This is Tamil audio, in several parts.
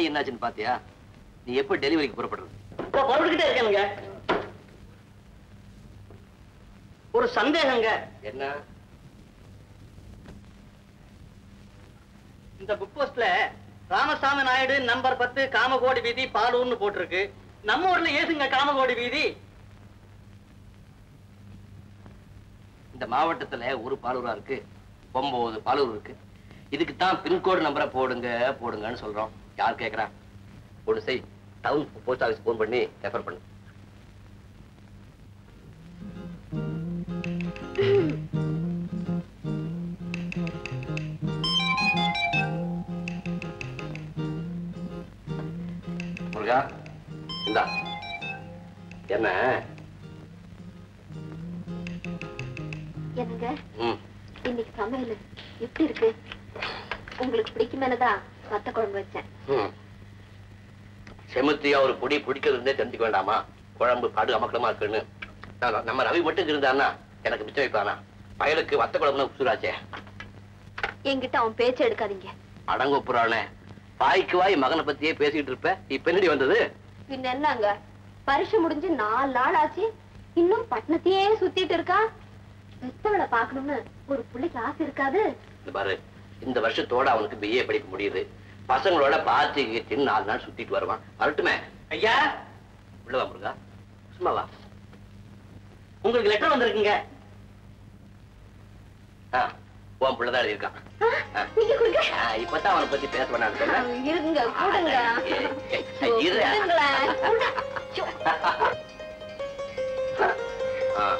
மணி என்னாச்சுன்னு பாத்தியா? நீ எப்ப டெலிவரிக்கு புறப்படுறது? புறப்பட்டுக்கிட்டே இருக்கேனுங்க ஒரு சந்தேகங்க. என்ன? இந்த புக் போஸ்ட்ல ராமசாமி நாயுடு நம்பர் பத்து காமகோடி வீதி பாலூர்னு போட்டிருக்கு. நம்ம ஊர்ல ஏசுங்க காமகோடி வீதி? இந்த மாவட்டத்துல ஒரு பாலூரா இருக்கு. ஒன்பது பாலூர் இருக்கு. இதுக்கு தான் பின்கோடு நம்பரை போடுங்க போடுங்கன்னு சொல்றோம். யார் கேக்குறா? ஒன்று செய். டவுன் போஸ்ட் ஆஃபீஸ் ஃபோன் பண்ணி ரெஃபர் பண்ணு. முருகா இந்தா. என்ன? என்னங்க? இன்னைக்கு சமையல் எப்படி இருக்கு? உங்களுக்கு பிடிக்குமேனதான் வத்த குழம்பு வச்சேன். செமுத்தியா ஒரு பொடி பிடிக்கிறது இருந்தே தெரிஞ்சுக்க வேண்டாமா? குழம்பு பாடு அமக்கலமா இருக்குன்னு. நம்ம ரவி மட்டும் இருந்தான்னா எனக்கு மிச்சம் வைப்பானா? பயலுக்கு வத்த குழம்புனா உசுராச்சே. என்கிட்ட அவன் பேச்ச எடுக்காதீங்க. அடங்கொப்புறானே. வாய்க்கு வாய் மகனை பத்தியே பேசிட்டு இருப்ப. இப்ப என்னடி வந்தது? பின்ன என்னங்க? பரிசு முடிஞ்சு நாலு நாள் ஆச்சு. இன்னும் பட்டணத்தையே சுத்திட்டு இருக்கா? பெத்தவளை பாக்கணும்னு ஒரு பிள்ளைக்கு ஆசை இருக்காது? பாரு இந்த வருஷத்தோட அவனுக்கு பிஏ படிக்க முடியுது. பசங்களோட பார்த்து கீர்த்தின்னு நாலு நாள் சுத்திட்டு வருவான். வரட்டுமே? ஐயா? உள்ளவா முருகா? சும்மா வா உங்களுக்கு லெட்டர் வந்திருக்குங்க. ஆ, உன் பிள்ளைதான் எழுதியிருக்கான். இப்பதான் அவனை பத்தி பேச இருங்க. ஆ.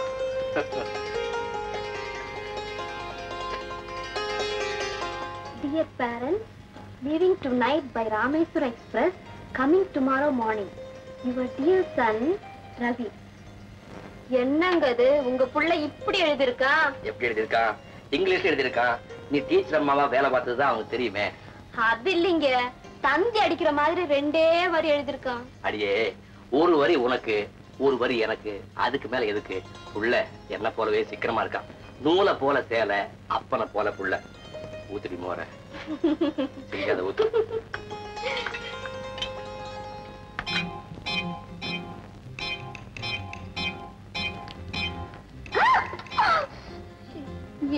Dear parents, leaving tonight by Rameswara Express, coming tomorrow morning. Your dear son, Ravi. என்னங்க இது உங்க புள்ள இப்படி எழுதிருக்கா எப்படி எழுதியிருக்கான் இங்கிலீஷ்ல எழுதியிருக்கான் நீ டீச்சர் அம்மாவா வேலை பார்த்ததுதான் அவனுக்கு தெரியுமே. அது இல்லைங்க. தந்தி அடிக்கிற மாதிரி ரெண்டே வரி எழுதிருக்கான் அடியே ஒரு வரி உனக்கு ஒரு வரி எனக்கு. அதுக்கு மேல எதுக்கு? உள்ள என்ன போலவே சிக்கனமா இருக்கான். நூலை போல சேலை அப்பனை போல புள்ள. ஊத்துடி மோர. சிரிக்காத ஊத்து.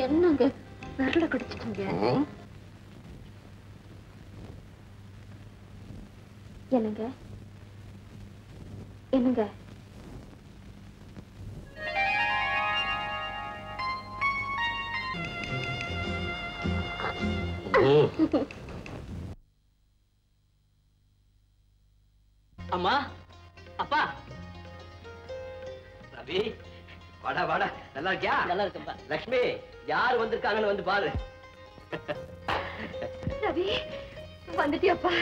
என்னங்க? விரல கடிச்சிட்டீங்க. என்னங்க? என்னங்க? அம்மா அப்பா. ரவி வாடா வாடா. நல்லா இருக்கியா நல்லா இருக்கும்பா லக்ஷ்மி யார் வந்திருக்காங்கன்னு வந்து பாரு. ரவி வந்துட்டியப்பா?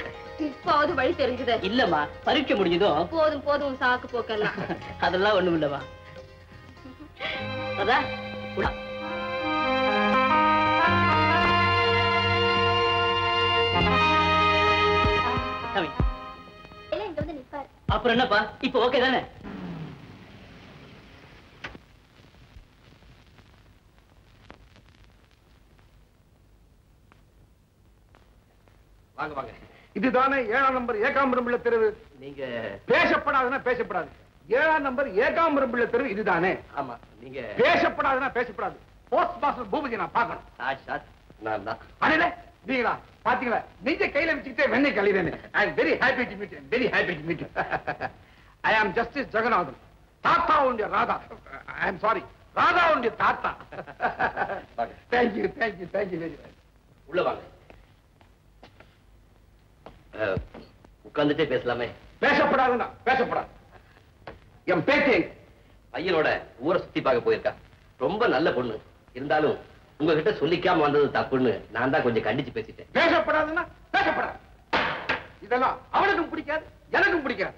இப்பாவது வழி தெரிஞ்சுது. இல்லம்மா பரீட்சை முடிஞ்சதும். போதும் போதும் சாக்கு போக்கெல்லாம். அதெல்லாம் ஒண்ணும் இல்லம்மா. அதா நிப்பாரு. அப்புறம் என்னப்பா? இப்ப ஓகே தானே? வாங்க வாங்க. இதுதானே ஏழாம் நம்பர் ஏகாம்பரம் பிள்ளை தெருவு. நீங்க பேசப்படாதுன்னா பேசப்படாது. ஏழாம் நம்பர் ஏகாம்பரம் பிள்ளை தெருவு இதுதானே. ஆமா நீங்க பேசப்படாதுன்னா பேசப்படாது. போஸ்ட் மாஸ்டர் பூபதி நான் பார்க்கணும். நான் தான். நீங்களா? பாத்தீங்களா நெஞ்ச கையில வச்சுக்கிட்டே வெண்ணெய் கழிறேன் I am very happy to meet very happy to meet I am justice Jeganathan தாத்தா உடைய Radha. I am sorry Radha உடைய தாத்தா. Thank you thank you thank you very much உள்ள வாங்க. உட்கார்ந்துட்டே பேசலாமே. பேசப்படாதுன்னா பேசப்படாது. என் பேத்தி பையனோட ஊரை சுத்தி பார்க்க போயிருக்கா. ரொம்ப நல்ல பொண்ணு. இருந்தாலும் உங்ககிட்ட சொல்லிக்காம வந்தது தப்புன்னு நான் தான் கொஞ்சம் கண்டிச்சு பேசிட்டேன். பேசப்படாதுன்னா பேசப்படாது. இதெல்லாம் அவனுக்கும் பிடிக்காது எனக்கும் பிடிக்காது.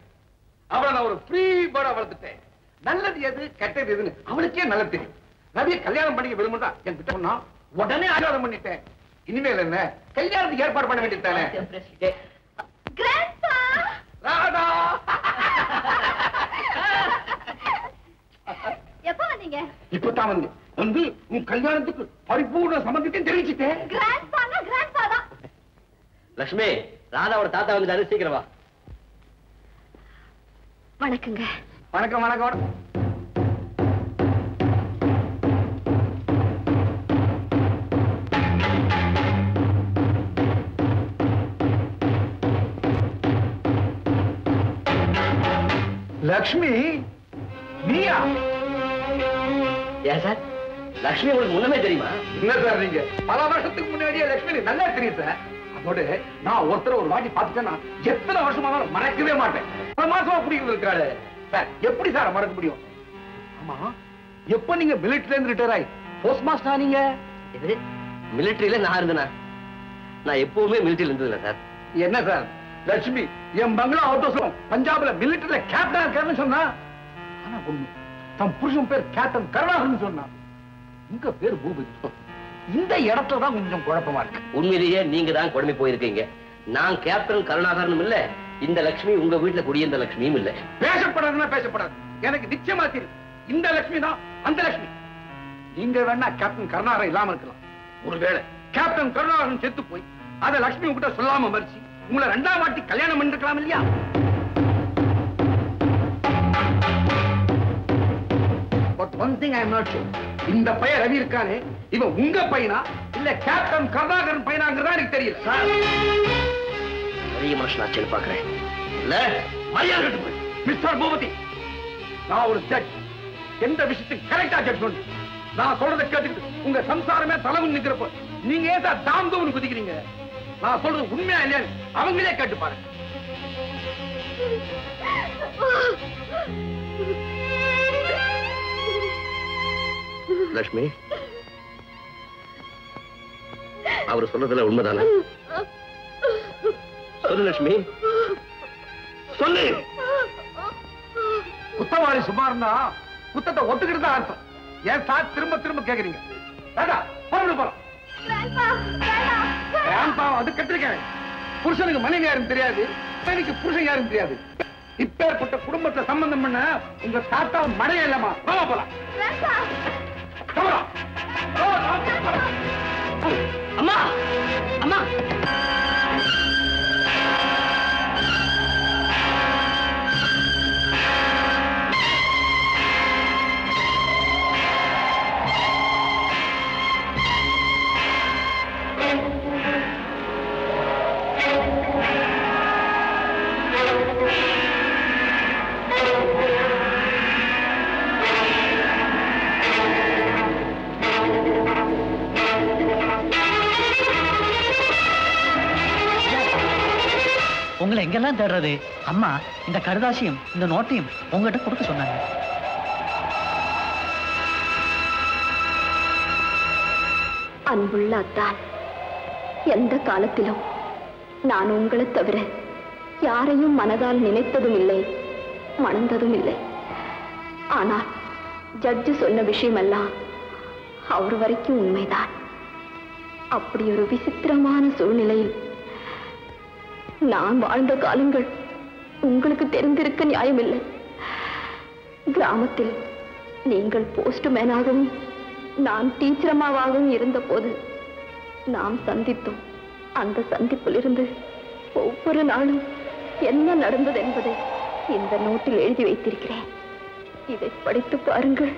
அவளை நான் ஒரு ஃப்ரீ பேர்டா வளர்த்துட்டேன். நல்லது எது கெட்டது எதுன்னு அவளுக்கே நல்லா தெரியும். ரவியை கல்யாணம் பண்ணிக்க விரும்புதா என்கிட்ட சொன்னா உடனே ஆசீர்வாதம் பண்ணிட்டேன். இனிமேல் என்ன? கல்யாணத்துக்கு ஏற்பாடு பண்ண வேண்டியதானே ராதா! எப்ப வந்தீங்க? இப்பதான் வந்து வந்து உன் கல்யாணத்துக்கு பரிபூர்ண சம்மந்தத்தையும் தெரிவிச்சுட்டேன் லட்சுமி ராதாவோட தாத்தா வந்துட்டாரு. சீக்கிரம் வணக்கங்க. வணக்கம் வணக்கம் வணக்கம். லக்ஷ்மி நீயா? ஏன் சார்? லட்சுமி உங்களுக்கு முன்னமே தெரியுமா? என்ன சார் நீங்க? பல வருஷத்துக்கு முன்னாடியே லட்சுமி எனக்கு நல்லா தெரியும் சார். அதோட நான் ஒருத்தர் ஒரு வாட்டி பார்த்துட்டேன்னா எத்தனை வருஷமானாலும் மறக்கவே மாட்டேன். பல மாசமா பிடிக்கிறது இருக்காரு சார் எப்படி சார் மறக்க முடியும்? ஆமா எப்ப நீங்க மிலிட்டரில இருந்து ரிட்டையர் ஆகி போஸ்ட் மாஸ்டர் ஆனீங்க இது மிலிட்டரியில நான் இருந்தேனா? நான் எப்பவுமே மிலிட்டரியில இருந்ததில்ல சார். என்ன சார்? லட்சுமி என் பங்களா ஹவுஸ் பஞ்சாப்ல மிலிட்டரியில கேப்டன் இருக்காருன்னு சொன்னா? ஆனா ஒண்ணு தன் புருஷன் பேர் கேப்டன் கருணாகரன் சொன்னா. உங்க பேர் பூபதி? இந்த இடத்துல தான் கொஞ்சம் குழப்பமா இருக்கு. உண்மையிலேயே நீங்க தான் குழம்பி போயிருக்கீங்க. நான் கேப்டன் கருணாகரனும் இல்ல இந்த லட்சுமி உங்க வீட்டுல குடியிருந்த லட்சுமியும் இல்ல. பேசப்படாதுன்னா பேசப்படாது. எனக்கு நிச்சயமா தெரியும். இந்த லட்சுமி தான் அந்த லட்சுமி நீங்க வேணா கேப்டன் கருணாகரன் இல்லாம இருக்கலாம். ஒருவேளை கேப்டன் கருணாகரன் செத்து போய் அத லட்சுமி உங்ககிட்ட சொல்லாம மறிச்சு உங்களை ரெண்டாம் வாட்டி கல்யாணம் பண்ணிருக்கலாம் இல்லையா? One thing I not sure இந்த பையன் ரவி இருக்கானே. இவன் உங்க பையனா? இல்ல கேப்டன் கருணாகரன் பையனாங்கிறதா எனக்கு தெரியல. சார். பெரிய மனுஷனாச்சு பாக்குறேன் இல்ல மரியாதை மிஸ்டர் பூபதி நான் ஒரு ஜட்ஜ் எந்த விஷயத்துக்கு கரெக்டா ஜட்ஜ் பண்ணு? நான் சொல்றதை கேட்டுக்கிட்டு உங்க சம்சாரமே தலைவன் நிக்கிறப்போ நீங்க ஏன் சார் தாந்தோன்னு குதிக்கிறீங்க? நான் சொல்றது உண்மையா இல்லையான்னு அவங்களே கேட்டு பாருங்க லட்சுமி அவர் சொல்றதுல உண்மைதானே? சொல்லு லட்சுமி சொல்லு. குத்தவாளி சும்மா இருந்தா குத்தத்தை ஒத்துக்கிட்டு தான் அர்த்தம். ஏன் சார் திரும்ப திரும்ப கேக்குறீங்க? போறோம் ஏன்ப்பா அது கட்டிருக்கேன் புருஷனுக்கு மனைவி யாரும் தெரியாது எனக்கு புருஷன் யாரும் தெரியாது. இப்பேற்பட்ட குடும்பத்தை சம்பந்தம் பண்ண உங்க தாத்தா மழையே இல்லமா போலாம். அம்மா அம்மா. எங்கெல்லாம் அம்மா இந்த கடுதாசியும் இந்த நோட்டையும் உங்ககிட்ட கொடுக்க சொன்னாங்க. அன்புள்ள அத்தான் எந்த காலத்திலும் நான் உங்களை தவிர யாரையும் மனதால் நினைத்ததும் இல்லை மணந்ததும் இல்லை ஆனால் ஜட்ஜு சொன்ன விஷயமெல்லாம் அவர் வரைக்கும் உண்மைதான். அப்படி ஒரு விசித்திரமான சூழ்நிலையில் நான் வாழ்ந்த காலங்கள் உங்களுக்கு தெரிந்திருக்க நியாயமில்லை. கிராமத்தில் நீங்கள் போஸ்ட்மேனாகவும் நான் டீச்சரமாவாகவும் இருந்தபோது நாம் சந்தித்தோம். அந்த சந்திப்பிலிருந்து ஒவ்வொரு நாளும் என்ன நடந்தது என்பதை இந்த நோட்டில் எழுதி வைத்திருக்கிறேன். இதை படித்து பாருங்கள்.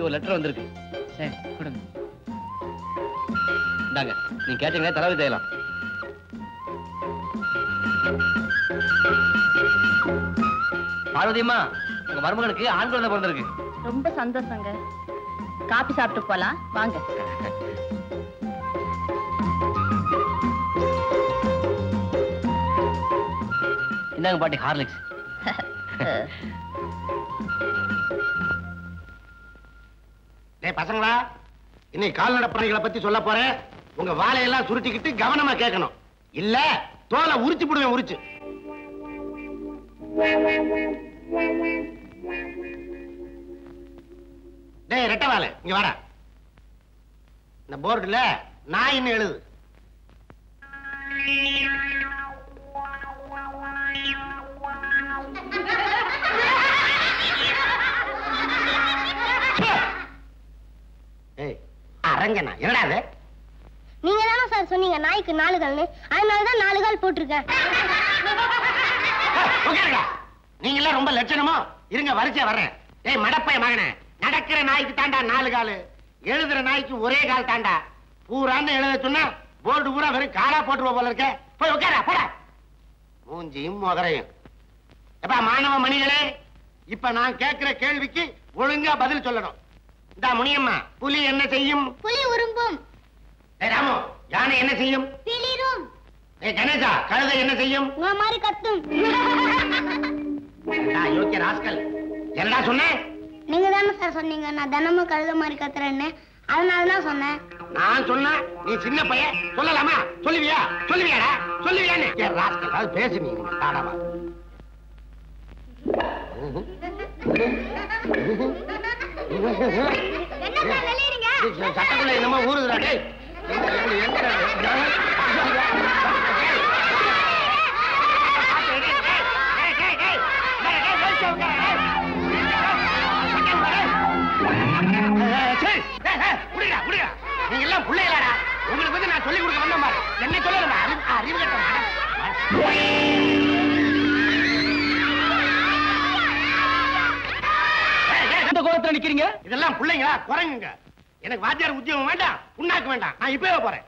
உங்களுக்கு ஒரு லெட்டர் வந்திருக்கு. சரி கொடுங்க. இந்தாங்க நீங்க கேட்டீங்கன்னா தலைவி செய்யலாம். பார்வதியம்மா உங்க மருமகனுக்கு ஆண் குழந்தை பிறந்திருக்கு. ரொம்ப சந்தோஷங்க. காபி சாப்பிட்டு போலாம் வாங்க. இந்தாங்க பாட்டி ஹார்லிக்ஸ். டேய் பசங்களா இன்னைக்கு கால்நடை பிராணிகளை பத்தி சொல்ல போறேன். உங்க வாழையெல்லாம் சுருட்டிக்கிட்டு கவனமா கேட்கணும். இல்ல தோலை உரிச்சு போடுவேன் உரிச்சு. டேய் ரெட்ட வாழை இங்க வாடா. இந்த போர்டுல நான் என்ன எழுது. அரங்கண்ணா என்னடா அது? நீங்க தானே சார் சொன்னீங்க நாய்க்கு நாலு கால்னு அதனால தான் நாலு கால் போட்டிருக்கேன் உட்காருங்க. நீங்களாம் ரொம்ப லட்சணமோ? இருங்க வரிசையா வர்றேன். ஏய் மடப்பைய மகனே நடக்கிற நாய்க்கு தாண்டா நாலு காலு எழுதுற நாய்க்கு ஒரே கால் தாண்டா. பூரான்னு எழுத சொன்னா போர்டு பூரா வெறும் காலா போட்டுருவ போல இருக்க. போய் உட்காரா போடா. மூஞ்சியும் முகரையும். எப்பா மாணவ மணிகளே இப்ப நான் கேட்கிற கேள்விக்கு ஒழுங்கா பதில் சொல்லணும். இந்த முனியம்மா புலி என்ன செய்யும்? புலி உரும்பும். ராமு யானை என்ன செய்யும்? பிளிரும். கணேசா கழுதை என்ன செய்யும்? மாதிரி கத்தும். நான் யோக்கிய ராஸ்கல் என்னடா சொன்னேன் நீங்க தானே சார் சொன்னீங்க. நான் தினமும் கழுத மாதிரி கத்துறேன்னு. அதனால தான் சொன்னேன். நான் சொன்னா நீ சின்ன பையன். சொல்லலாமா? சொல்லுவியா? சொல்லுவியாடா? சொல்லுவியான்னு. ராஸ்கல் அது பேசு நீ. தாடாவா சட்டக்குள்ள என்னமோ ஊறுதுடா டேய் எங்க- இதெல்லாம் பிள்ளைங்களா? குறைங்க எனக்கு வாத்தியார் உத்தியோகம் வேண்டாம். புண்ணாக்கு வேண்டாம். நான் இப்பவே போறேன்.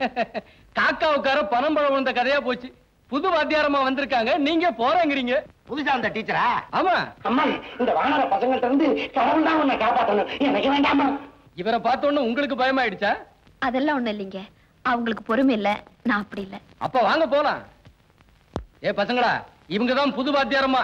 காக்காவுக்கார பணம் பழம் விழுந்த கதையா போச்சு. புது வாத்தியாரமா வந்திருக்காங்க. நீங்க போறேங்கிறீங்க. புதுசா வந்த டீச்சரா? ஆமா. அம்மா இந்த வானர பசங்கள்ட்ட இருந்து கடவுள் தான் உன்னை காப்பாத்தணும். எனக்கு வேண்டாமா இவரை பார்த்த உடனே உங்களுக்கு பயமாயிடுச்சா? அதெல்லாம் ஒண்ணும் இல்லைங்க. அவங்களுக்கு பொறுமை இல்ல. நான் அப்படி இல்ல. அப்ப வாங்க போலாம். ஏ பசங்களா இவங்க தான் புது வாத்தியாரமா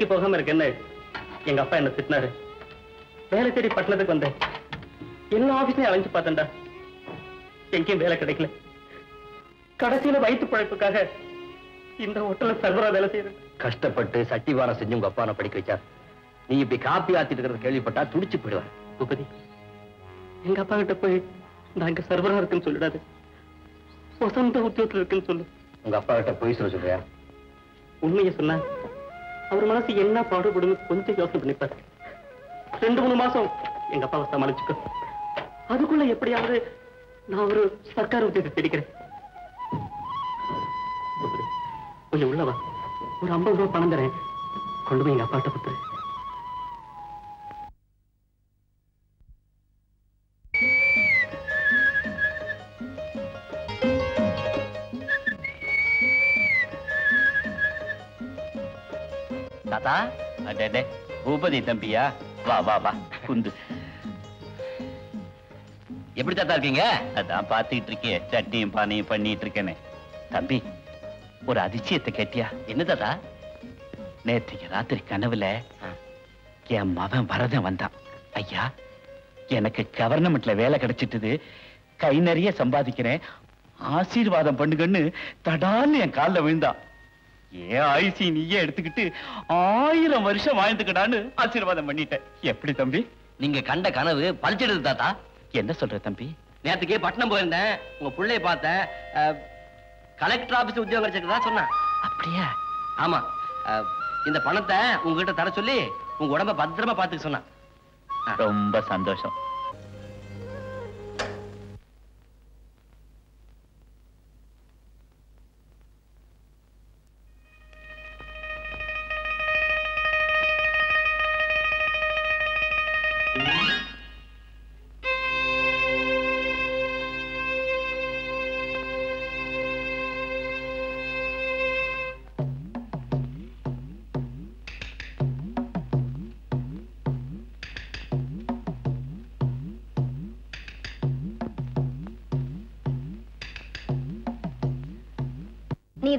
வேலைக்கு போகாம இருக்கேன்னு எங்க அப்பா என்ன திட்டினாரு. வேலை தேடி பட்டணத்துக்கு வந்தேன். எல்லா ஆபீஸ்லயும் அலைஞ்சு பார்த்தேன்டா. எங்கேயும் வேலை கிடைக்கல. கடைசியில வயிற்று பழைப்புக்காக இந்த ஹோட்டல்ல சர்வரா வேலை செய்யறேன் கஷ்டப்பட்டு சட்டிவாரம் செஞ்சு உங்க அப்பா படிக்க வச்சார்? நீ இப்படி காப்பி ஆத்திட்டு இருக்கிறத கேள்விப்பட்டா துடிச்சு போயிடுவார் பூபதி எங்க அப்பா கிட்ட போய் நான் இங்க சர்வரா இருக்குன்னு சொல்லிடாது. வசந்த உத்தியோகத்துல இருக்குன்னு சொல்லு. உங்க அப்பா கிட்ட போய் சொல்ல சொல்றியா? உண்மையை சொன்னா அவர் மனசு என்ன பாடுபடும் கொஞ்சம் யோசனை பண்ணிப்பாரு ரெண்டு மூணு மாசம் எங்க அப்பாவை சமாளிச்சுக்கோ. அதுக்குள்ள எப்படியாவது நான் ஒரு சர்க்கார் உத்தியத்தை தெரிக்கிறேன் கொஞ்சம் உள்ளவா ஒரு ஐம்பது ரூபாய் பணம் தரேன். கொண்டு போய் எங்க அப்பாட்ட கொடுத்துரு. தாத்தா அடே பூபதி தம்பியா? வா வா வா. குந்து. எப்படி தாத்தா இருக்கீங்க? அதான் பாத்துக்கிட்டு இருக்கே சட்னியும் பானையும் பண்ணிட்டு இருக்கேனே தம்பி ஒரு அதிசயத்தை கேட்டியா? என்ன தாத்தா? நேற்றுக்கு ராத்திரி கனவுல என் மகன் வரதன் வந்தான். ஐயா எனக்கு கவர்னமெண்ட்ல வேலை கிடைச்சிட்டுது. கை நிறைய சம்பாதிக்கிறேன். ஆசீர்வாதம் பண்ணுங்கன்னு தடான்னு என் கால்ல விழுந்தான் ஏன் ஆயுசி நீயே எடுத்துக்கிட்டு ஆயிரம் வருஷம் வாழ்ந்துக்கடான்னு ஆசீர்வாதம் பண்ணிட்டேன் எப்படி தம்பி? நீங்க கண்ட கனவு பழிச்சிடுது தாத்தா. என்ன சொல்ற தம்பி? நேத்துக்கே பட்டணம் போயிருந்தேன். உங்க பிள்ளைய பார்த்தேன் அஹ், கலெக்டர் ஆபீஸ் உத்தியோகம் கிடைச்சிருக்கதா சொன்னான். அப்படியா? ஆமா. இந்த பணத்தை உங்ககிட்ட தர சொல்லி உங்க உடம்ப பத்திரமா பாத்துக்க சொன்னான். ரொம்ப சந்தோஷம்.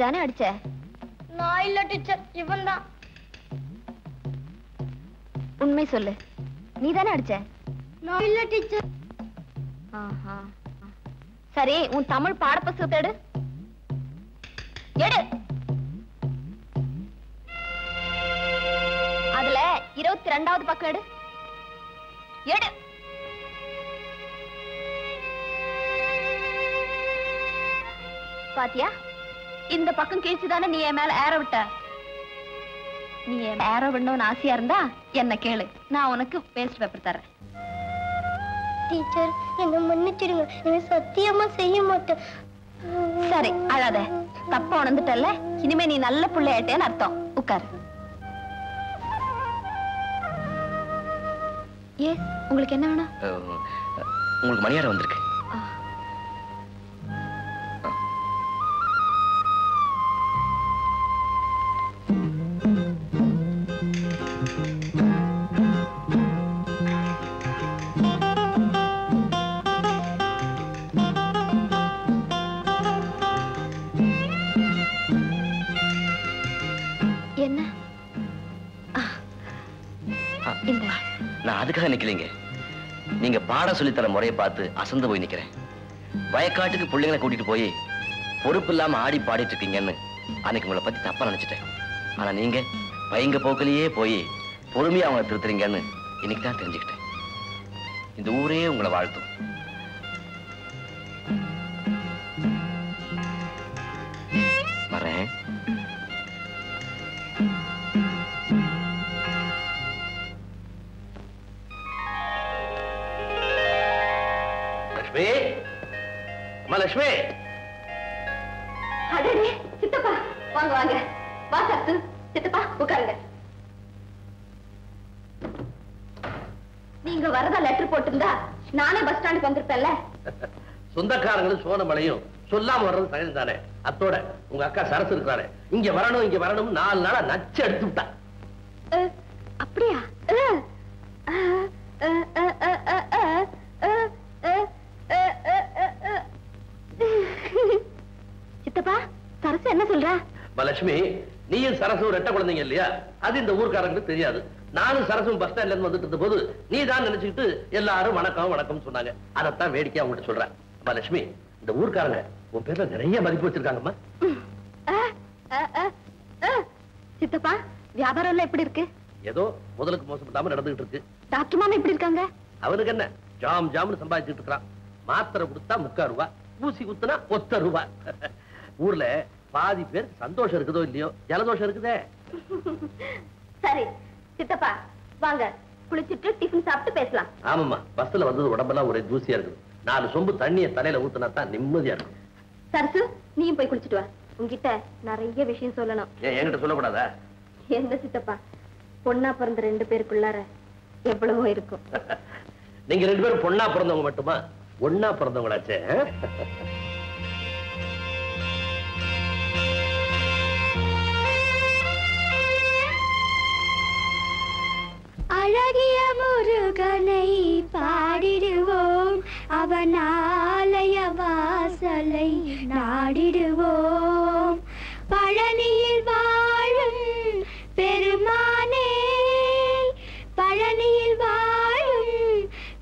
நீ தானே அடிச்ச? நான் இல்ல டீச்சர் இவன் தான் உண்மை சொல்லு. நீ தானே அடிச்ச? நான் இல்ல டீச்சர் ஆஹா. சரி உன் தமிழ் பாடப்புஸ்தகத்தை எடு. எடு. அதுல இருபத்தி ரெண்டாவது பக்கம் எடு. எடு. பாத்தியா? இந்த பக்கம் கிழிச்சுதானே நீ என் மேல ஏற விட்ட? நீ என் ஏற விடணும்னு ஆசையா இருந்தா என்ன கேளு. நான் உனக்கு வேஸ்ட் பேப்பர் தரேன் டீச்சர் என்ன மன்னிச்சிடுங்க. நான் சத்தியமா செய்ய மாட்டேன். சரி அழாத. தப்பா உணர்ந்துட்டல்ல? இனிமே நீ நல்ல பிள்ளையாட்டேன்னு அர்த்தம். உட்காரு. ஏ உங்களுக்கு என்ன வேணும்? உங்களுக்கு மணியாரம் வந்திருக்கு. பாடம் சொல்லித்தர முறையை பார்த்து அசந்து போய் நிக்கிறேன். வயக்காட்டுக்கு பிள்ளைங்களை கூட்டிட்டு போய் பொறுப்பு இல்லாம ஆடி பாடிட்டு இருக்கீங்கன்னு அன்னைக்கு உங்களை பத்தி தப்பா நினைச்சிட்டேன். ஆனா நீங்க பையங்க போக்கிலேயே போய் பொறுமையா அவங்களை திருத்துறீங்கன்னு இன்னைக்கு தான் தெரிஞ்சுக்கிட்டேன். இந்த ஊரே உங்களை வாழ்த்தும். சொல்லாம வர்றது சகஜம் தானே அத்தோட உங்க அக்கா சரசு இருக்கிறாரு இங்க வரணும் இங்க வரணும் நாலு நாளா நச்சு எடுத்து விட்டா அப்படியா சித்தப்பா சரசு என்ன சொல்ற மலட்சுமி நீயும் சரசும் ரெட்ட குழந்தைங்க இல்லையா அது இந்த ஊர்க்காரங்களுக்கு தெரியாது நானும் சரசும் பஸ் ஸ்டாண்ட்ல இருந்து வந்துட்டு இருந்த போது நீ தான் நினைச்சுக்கிட்டு எல்லாரும் வணக்கம் வணக்கம் சொன்னாங்க அதைத்தான் வேடிக்கையா அவங்கள்ட்ட சொல்றேன் மலட்சுமி இந்த ஊர்க்காரங்க உன் பேர்ல நிறைய மதிப்பு வச்சிருக்காங்கம்மா. சித்தப்பா வியாபாரம் எல்லாம் எப்படி இருக்கு? ஏதோ முதலுக்கு மோசப்படாம நடந்துகிட்டு இருக்கு. டாக்டர் மாமா எப்படி இருக்காங்க? அவனுக்கு என்ன? ஜாம் ஜாம்னு சம்பாதிச்சுட்டு இருக்கான் மாத்திரை கொடுத்தா முக்கா ரூபா ஊசி குத்துனா ஒத்த ரூபா. ஊர்ல பாதி பேர் சந்தோஷம் இருக்குதோ இல்லையோ? ஜலதோஷம் இருக்குதே. சரி சித்தப்பா வாங்க. குளிச்சிட்டு டிஃபன் சாப்பிட்டு பேசலாம். ஆமாம்மா பஸ்ல வந்தது உடம்பெல்லாம் ஒரே தூசியா இருக்குது. நாலு சொம்பு தண்ணியை தலையில ஊத்துனா தான் நிம்மதியா இருக்கும். சரசு நீயும் போய் குளிச்சிட்டு வா. உன்கிட்ட நிறைய விஷயம் சொல்லணும். என்கிட்ட சொல்லக்கூடாதா? எந்த சித்தப்பா பொண்ணா பிறந்த ரெண்டு பேருக்குள்ளார எவ்வளவோ இருக்கும். நீங்க ரெண்டு பேரும் பொண்ணா பிறந்தவங்க மட்டுமா? ஒண்ணா பிறந்தவங்களாச்சே. அழகிய முருகனை பாடிடுவோம். அவன் ஆலய வாசலை நாடிடுவோம். பழனியில் வாழும் பெருமானே பழனியில் வாழும்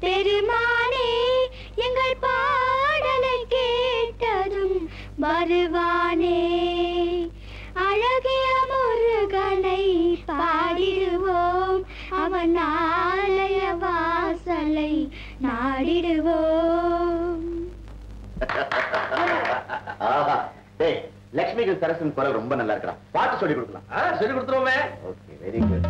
பெருமானே எங்கள் பாடலை கேட்டதும் வருவானே அழகிய முருகனை பாடிடுவோம். அவன் ஆலய வாசலை நாடிடுவோம். லட்சுமிக்கு சரசன் குரல் ரொம்ப நல்லா இருக்கா பாட்டு சொல்லி கொடுக்கலாம். சொல்லி கொடுத்துருவோமே. ஓகே வெரி குட்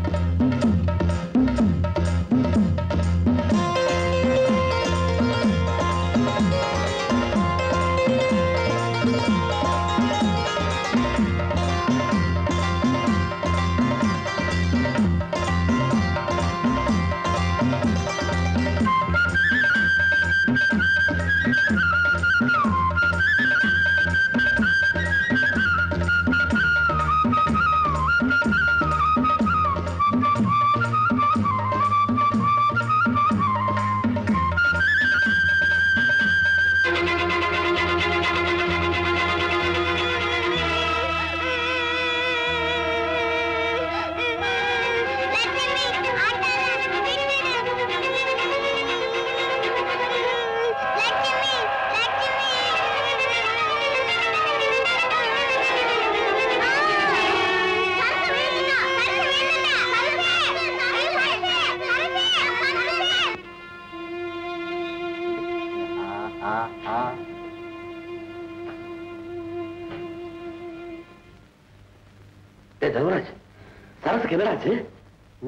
என்னடாச்சு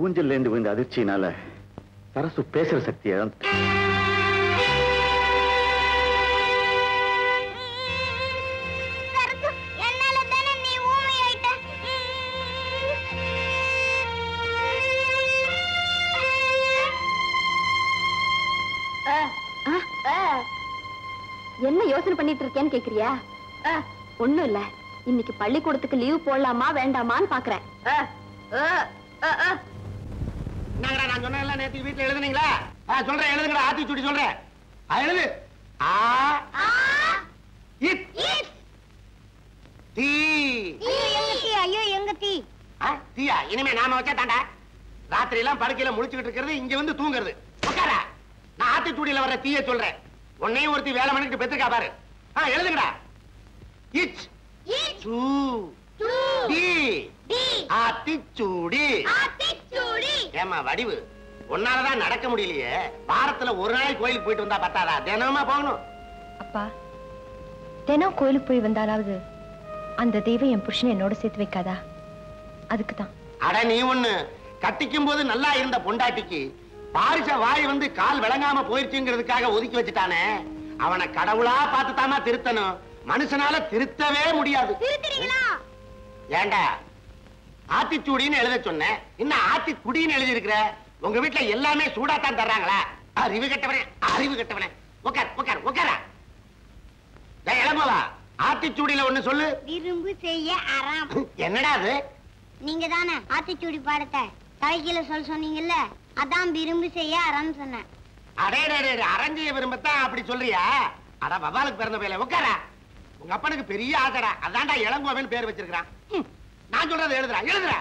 ஊஞ்சல்ல இருந்து விழுந்த அதிர்ச்சியினால சரசு பேசுற சக்தி இழந்து. என்ன யோசனை பண்ணிட்டு இருக்கேன்னு கேக்குறியா? ஒண்ணும் இல்ல. இன்னைக்கு பள்ளிக்கூடத்துக்கு லீவ் போடலாமா வேண்டாமான்னு பாக்குறேன். என்னங்கடா நான் சொன்னேன்ல நேத்து வீட்டுல எழுதுனீங்களா? சொல்றேன் எழுதுங்கடா. ஆத்தி சுடி சொல்றேன். எழுது. ஆ தீ. ஐயோ எங்க தீ? தீயா? இனிமே நாம வச்சா தாண்டா ராத்திரி எல்லாம் படுக்கையில முழிச்சுக்கிட்டு இருக்கிறது இங்க வந்து தூங்குறது. உட்காரா? நான் ஆத்திச்சூடியில வர்ற தீய சொல்றேன். உன்னையும் ஒருத்தி வேலை பண்ணிட்டு பெத்துக்கா பாரு. எழுதுங்கடா. இச். சூ. ஆத்திச்சூடி. ஏமா வடிவு. உன்னாலதான் நடக்க முடியலையே. வாரத்துல ஒரு நாள் கோயிலுக்கு போயிட்டு வந்தா பத்தாதா? தினமா போகணும். அப்பா தினம் கோயிலுக்கு போய் வந்தாலாவது அந்த தெய்வம் என் புருஷனை என்னோட சேர்த்து வைக்காதா? அதுக்கு தான் அட நீ ஒண்ணு. கட்டிக்கும் போது நல்லா இருந்த பொண்டாட்டிக்கு பாரிச வாய் வந்து கால் விளங்காம போயிருச்சுங்கிறதுக்காக ஒதுக்கி வச்சுட்டானே. அவனை கடவுளா பார்த்து தாமா திருத்தணும். மனுஷனால திருத்தவே முடியாது. ஏண்டா? ஆத்திச்சூடின்னு எழுத சொன்னேன் இன்னும் ஆத்தி குடின்னு எழுதி இருக்கிற உங்க வீட்டுல எல்லாமே சூடாத்தான் தர்றாங்களா? அறிவு கெட்டவனே அறிவு கெட்டவனே. உட்கார் உட்கார் உட்காரா டேய் இளங்கோவா ஆத்திச்சூடியில ஒண்ணு சொல்லு. விரும்பு செய்ய அறாம். என்னடா அது? நீங்க தானே ஆத்திச்சூடி பாடத்தை தலைக்கீழ சொல்ல சொன்னீங்கல்ல? அதான் விரும்பு செய்ய அறம் சொன்னேன். அடே அரஞ்சிய விரும்பத்தான் அப்படி சொல்றியா? அட வவாலுக்கு பிறந்த பையல உட்காரா உங்க அப்பனுக்கு பெரிய ஆசைடா. அதான்டா இளங்கோவன் பேர் வச்சிருக்கான் நான் சொல்றதை எழுதுறா எழுதுறா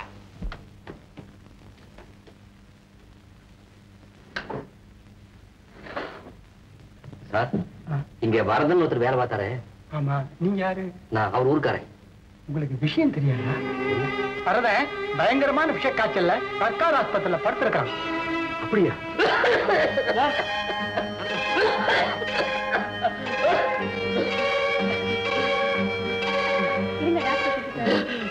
சார் இங்க வரதன் ஒருத்தர் வேலை பார்த்தாரு. ஆமா நீங்க யாரு? நான் அவர் ஊருக்காரன் உங்களுக்கு விஷயம் தெரியாதா? வரத பயங்கரமான விஷ காய்ச்சல்ல சர்க்கார் ஆஸ்பத்திரியில படுத்திருக்கான் அப்படியா?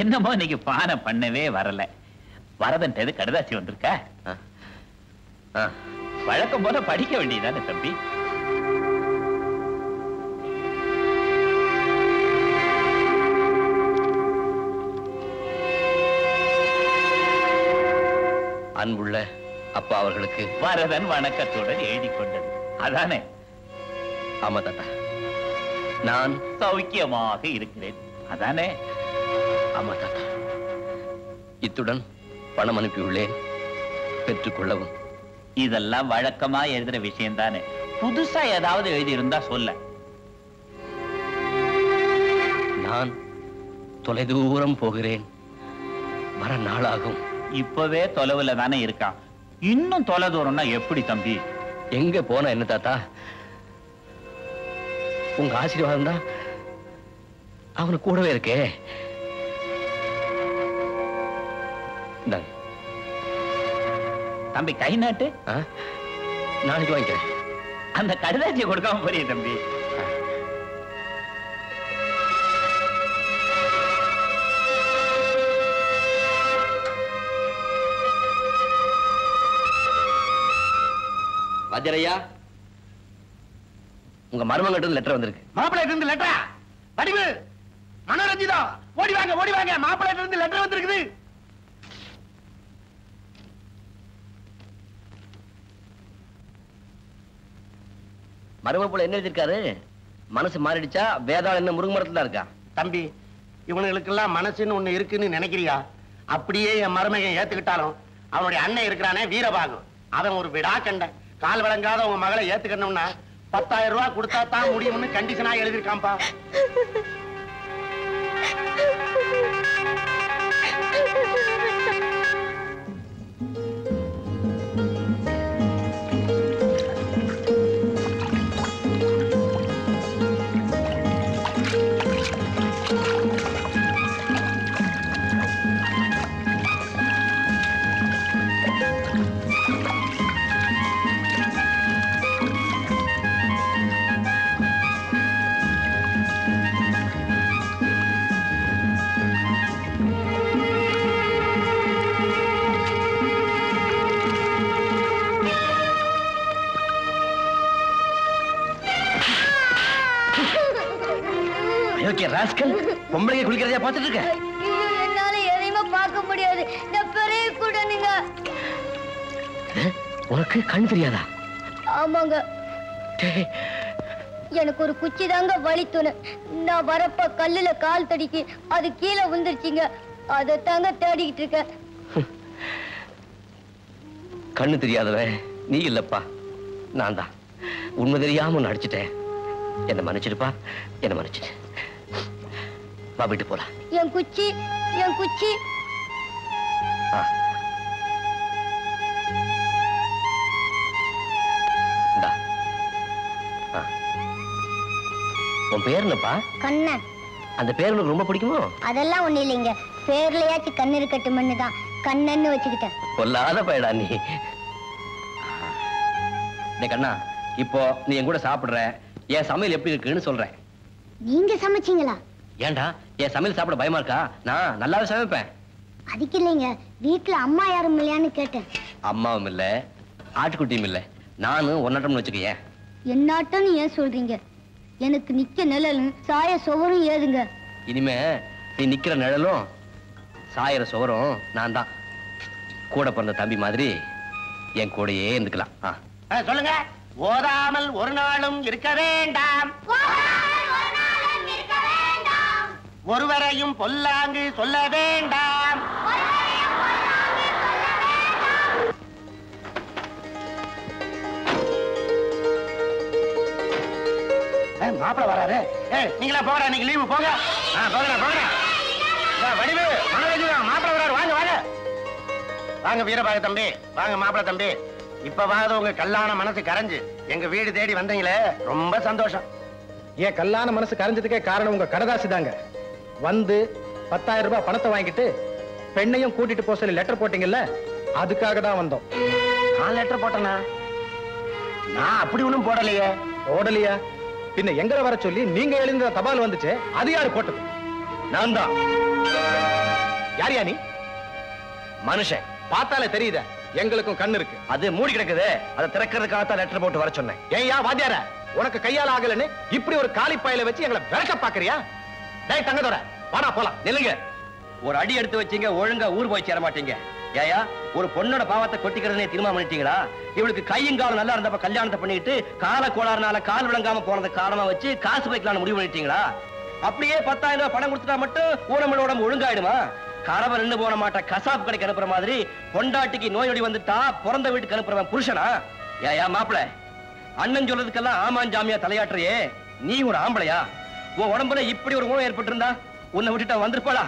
என்னமோ இன்னைக்கு பானை பண்ணவே வரல. வரதன்றது கடுதாசி வந்திருக்க? வழக்கம் போல படிக்க வேண்டியதானே தம்பி. அன்புள்ள அப்பா அவர்களுக்கு வரதன் வணக்கத்துடன் எழுதி கொண்டது. அதானே? ஆமா தாத்தா. நான் சௌக்கியமாக இருக்கிறேன். அதானே? ஆமா தாத்தா. இத்துடன் பணம் அனுப்பியுள்ளேன். பெற்றுக்கொள்ளவும். இதெல்லாம் வழக்கமா எழுதுற விஷயம் தானே புதுசா ஏதாவது எழுதி இருந்தா சொல்ல. நான் தொலைதூரம் போகிறேன். வர நாளாகும். இப்பவே தொலைவுல தானே இருக்கான். இன்னும் தொலை தூரம்னா எப்படி தம்பி? எங்க போன என்ன தாத்தா? உங்க ஆசீர்வாதம் தான் அவனு கூடவே இருக்கே. இந்தாங்க. தம்பி கை நாட்டு? நாளைக்கு வாங்கிக்கிறேன். அந்த கடுதாச்சியை கொடுக்காம போறிய தம்பி. வாத்தியாரையா உங்க மருமங்கிட்ட இருந்து லெட்டர் வந்திருக்கு. மாப்பிள்ளை இருந்து லெட்டரா வடிவு மனோரஞ்சிதா ஓடி வாங்க ஓடி வாங்க. மாப்பிள்ளை இருந்து லெட்டர் வந்திருக்குது. மருமப்புல என்ன எழுதிருக்காரு மனசு மாறிடுச்சா? வேதாள என்ன முருங்க மரத்துல தான் இருக்கா? தம்பி இவனுங்களுக்கெல்லாம் மனசுன்னு ஒண்ணு இருக்குன்னு நினைக்கிறியா? அப்படியே என் மருமகன் ஏத்துக்கிட்டாலும் அவனுடைய அண்ணன் இருக்கிறானே வீரபாகம் அவன் ஒரு விடா கண்ட கால் வழங்காத உங்க மகளை ஏத்துக்கணும்னா பத்தாயிரம் ரூபாய் கொடுத்தா தான் முடியும்னு கண்டிஷனா எழுதியிருக்கான்பா பார்த்துட்டு இருக்க. என்னால எதையுமே பார்க்க முடியாது. நான் பெரிய அஹ், உனக்கு கண் தெரியாதா? ஆமாங்க. எனக்கு ஒரு குச்சி தாங்க வலித்துன நான் வரப்ப கல்லுல கால் தடிக்கு அது கீழே விழுந்துருச்சுங்க. அதை தாங்க தேடிக்கிட்டு இருக்கேன் கண்ணு தெரியாதவன் நீ இல்லப்பா. நான் தான். உண்மை தெரியாம ஒன்னு அடிச்சிட்டேன். என்ன மன்னிச்சிருப்பா என்ன மன்னிச்சிட்டு வா வீட்டு போலாம். என் குச்சி என் குச்சி. உன் பேர் என்னப்பா? கண்ணன். அந்த பேர் உனக்கு ரொம்ப பிடிக்குமோ? அதெல்லாம் ஒண்ணு இல்லைங்க. பேர்லயாச்சும் கண்ணு இருக்கட்டும்னு தான். கண்ணன்னு வச்சுக்கிட்டேன். கொல்லாத பயடா நீ. கண்ணா இப்போ நீ என் கூட சாப்பிடுற. என் சமையல் எப்படி இருக்குன்னு சொல்றேன். நீங்க சமைச்சீங்களா? ஏன்டா என் சமையல் சாப்பிட பயமா இருக்கா? நான் நல்லாவே சமைப்பேன். அதுக்கு இல்லைங்க வீட்டுல அம்மா யாரும் இல்லையான்னு கேட்டேன். அம்மாவும் இல்ல ஆட்டுக்குட்டியும் இல்ல. நானும் ஒன்னட்டம்னு வச்சுக்கேன் என்னாட்டன்னு ஏன் சொல்றீங்க? எனக்கு நிக்க நிழலும் சாய சுவரும் ஏதுங்க? இனிமே நீ நிக்கிற நிழலும் சாயிற சுவரும் நான் தான். கூட பிறந்த தம்பி மாதிரி என் கூடயே இருந்துக்கலாம். சொல்லுங்க. ஓதாமல் ஒரு நாளும் இருக்க வேண்டாம். ஒருவரையும் பொல்லாங்கு சொல்ல வேண்டாம். மாப்பிள மாப்பிளை வராரு. ஏ நீங்களா போகடா இன்னைக்கு லீவு போங்க. ஆ போகிறேன் போகடா வடிவு மனோரஞ்சனா மாப்பிளை வராரு. வாங்க வாங்க. வாங்க வீரபாக தம்பி. வாங்க மாப்பிளை தம்பி. இப்பவாவது உங்க கல்லான மனசு கரைஞ்சு எங்க வீடு தேடி வந்தீங்களே ரொம்ப சந்தோஷம். ஏன் கல்லான மனசு கரைஞ்சதுக்கே காரணம் உங்க கடதாசி தாங்க. வந்து பத்தாயிரம் ரூபாய் பணத்தை வாங்கிட்டு பெண்ணையும் கூட்டிட்டு போக சொல்லி லெட்டர் போட்டீங்கல்ல அதுக்காக தான் வந்தோம். நான் லெட்டர் போட்டேனா? நான் அப்படி ஒண்ணும் போடலையே. ஓடலையா பின்ன எங்களை வர சொல்லி நீங்க எழுந்த தபால் வந்துச்சு அது யாரு போட்டது? நான் தான். யார் யா நீ? மனுஷன். பார்த்தாலே தெரியுத எங்களுக்கும் கண்ணு இருக்கு. அது மூடி கிடக்குது. அதை திறக்கிறதுக்காக தான் லெட்டர் போட்டு வர சொன்னேன். ஏய்யா வாத்தியார? உனக்கு கையால ஆகலன்னு இப்படி ஒரு காலி பாயில வச்சு எங்களை விரட்ட பாக்குறியா ஏய் தங்கத்தோட வாடா போலாம். நில்லுங்க. ஒரு அடி எடுத்து வச்சீங்க ஒழுங்கா ஊர் போய் சேர மாட்டீங்க. ஏயா ஒரு பொண்ணோட பாவத்தை கொட்டிக்கிறதுனே தீர்மானம் பண்ணிட்டீங்களா? இவளுக்கு கையும் காலம் நல்லா இருந்தப்ப கல்யாணத்தை பண்ணிட்டு கால கோளாறுனால கால் விளங்காம போனது காரணமா வச்சு காசு வைக்கலாம்னு முடிவு பண்ணிட்டீங்களா? அப்படியே பத்தாயிரம் ரூபாய் பணம் கொடுத்துட்டா மட்டும் ஊனமோட உடம்பு ஒழுங்காயிடுமா? கறவை நின்னு போன மாட்ட கசாப் கடைக்கு அனுப்புற மாதிரி பொண்டாட்டிக்கு நோய் நொடி வந்துட்டா பிறந்த வீட்டுக்கு அனுப்புறவன் புருஷனா? ஏயா மாப்பிள அண்ணன் சொல்றதுக்கெல்லாம் ஆமான் ஜாமியா தலையாட்டுறியே. நீ ஒரு ஆம்பளையா? உன் உடம்புல இப்படி ஒரு உணவு ஏற்பட்டிருந்தா உன்னை விட்டுட்டு வந்திருப்பாளா?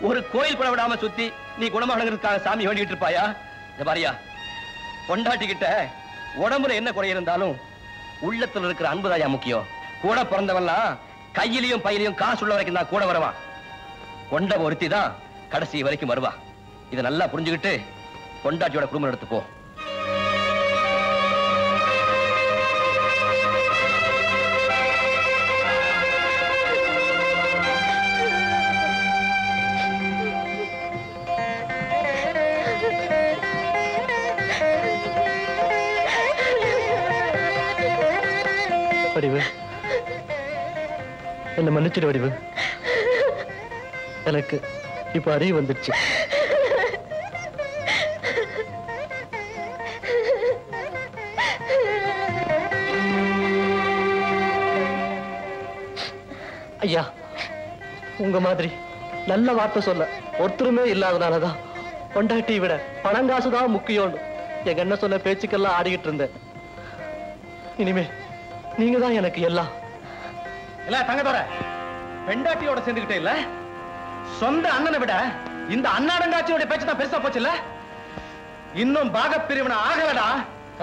ஒரு கோயில் கூட விடாம சுத்தி நீ குணமானதுக்காக சாமி வேண்டிட்டு இருப்பாயா? இந்த பாரியா பொண்டாட்டிக்கிட்ட உடம்புல என்ன குறை இருந்தாலும் உள்ளத்துல இருக்கிற அன்புதாயா முக்கியம். கூட பிறந்தவன்லாம் கையிலையும் பையிலையும் காசு உள்ள வரைக்கும் தான் கூட வருவான். கொண்ட ஒருத்தி தான் கடைசி வரைக்கும் வருவா. இதை நல்லா புரிஞ்சுக்கிட்டு பொண்டாட்டியோட குடும்பம் எடுத்துப்போம் என்ன மன்னிச்சிட வடிவு. எனக்கு இப்ப அறிவு வந்துடுச்சு. ஐயா உங்க மாதிரி நல்ல வார்த்தை சொல்ல ஒருத்தருமே இல்லாதனாலதான் பொண்டாட்டி விட பணங்காசுதான் முக்கியம்னு எங்க என்ன சொன்ன பேச்சுக்கெல்லாம் ஆடிக்கிட்டு இருந்தேன். இனிமே நீங்க தான் எனக்கு எல்லாம் இல்ல தங்கதோர பெண்டாட்டியோட சேர்ந்துகிட்டே இல்ல? சொந்த அண்ணனை விட இந்த அண்ணாடங்காட்சியோட பேச்சு தான் பெருசா போச்சு இல்ல? இன்னும் பாக பிரிவினை ஆகலடா.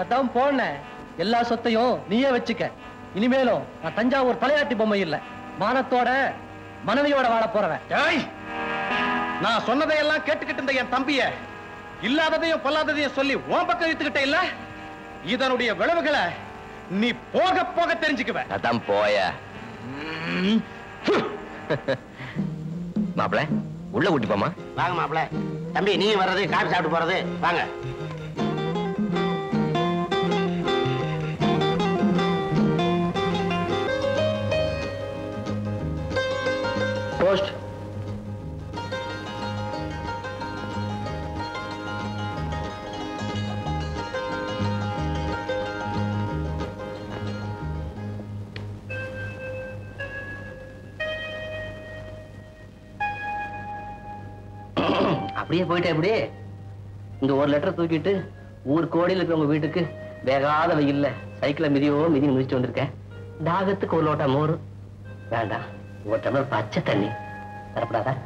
அதான் போனேன் எல்லா சொத்தையும் நீயே வச்சுக்க. இனிமேலும் நான் தஞ்சாவூர் தலையாட்டி பொம்மை இல்ல. மானத்தோட மனைவியோட வாழ போறவன். ஏய் நான் சொன்னதையெல்லாம் கேட்டுக்கிட்டு இருந்த என் தம்பிய இல்லாததையும் பொல்லாததையும் சொல்லி உன் பக்கம் இழுத்துக்கிட்டே இல்ல? இதனுடைய விளைவுகளை நீ போக போக தெரிஞ்சுக்குவ. அதான் போய. மாப்பிள உள்ள கூட்டி போமா வாங்க மாப்பிள. தம்பி நீ வர்றது காபி சாப்பிட்டு போறது. வாங்க. போஸ்ட் அப்படியே போயிட்டே அப்படியே இங்க ஒரு லெட்டர் தூக்கிட்டு ஊர் கோடியில் இருக்கிறவங்க வீட்டுக்கு வேகாத வெயில்ல சைக்கிள மிதியோ மிதி மிதிச்சு வந்திருக்கேன். தாகத்துக்கு ஒரு லோட்டா மோர். வேண்டாம். ஒரு டம்ளர் பச்சை தண்ணி. தரப்படாதா?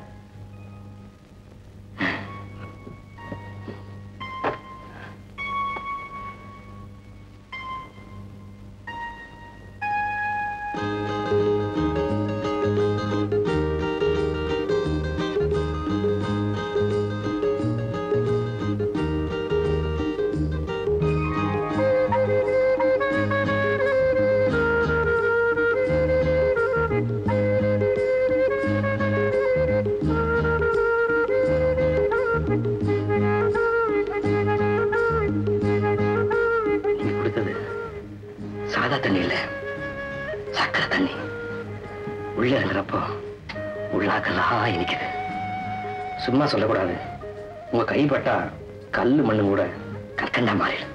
உள்ளாக்கெல்லாம் இனிக்குது சும்மா சொல்லக்கூடாது. உங்க கைப்பட்டா கல் மண்ணு கூட கற்கண்டா மாறிடும்.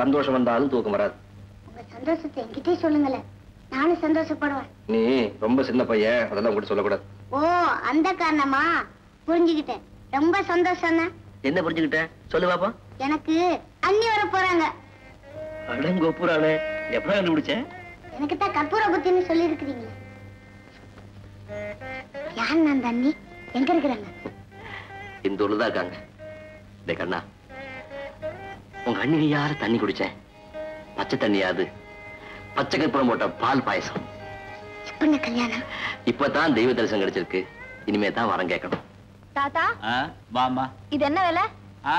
சந்தோஷம் வந்தாலும் தூக்கம் வராது. உங்க சந்தோஷத்தை என்கிட்டே சொல்லுங்களேன் நானும் சந்தோஷப்படுவேன். நீ ரொம்ப சின்ன பையன் அதெல்லாம் கூட சொல்லக்கூடாது. ஓ அந்த காரணமா? புரிஞ்சுக்கிட்டேன். ரொம்ப சந்தோஷம் என்ன புரிஞ்சுக்கிட்ட சொல்லு பாப்பா. எனக்கு அண்ணி வர போறாங்க. அடங்கொப்புறாளே. எப்படா கண்டுபிடிச்ச எனக்கு தான் கற்பூர புத்தின்னு சொல்லி இருக்கிறீங்களே யார் அந்த அண்ணி? எங்க இருக்கிறாங்க? இந்த ஊர்ல தான் இருக்காங்க. டே கண்ணா உங்க அண்ணி யார தண்ணி குடிச்சேன் பச்சை தண்ணியாது பச்சை கற்பூரம் போட்ட பால் பாயசம். கல்யாணம்? இப்பதான் தெய்வ தரிசனம் கிடைச்சிருக்கு. இனிமே தான் வரம் கேட்கணும். தாத்தா? வாமா இது என்ன வேலை? ஆ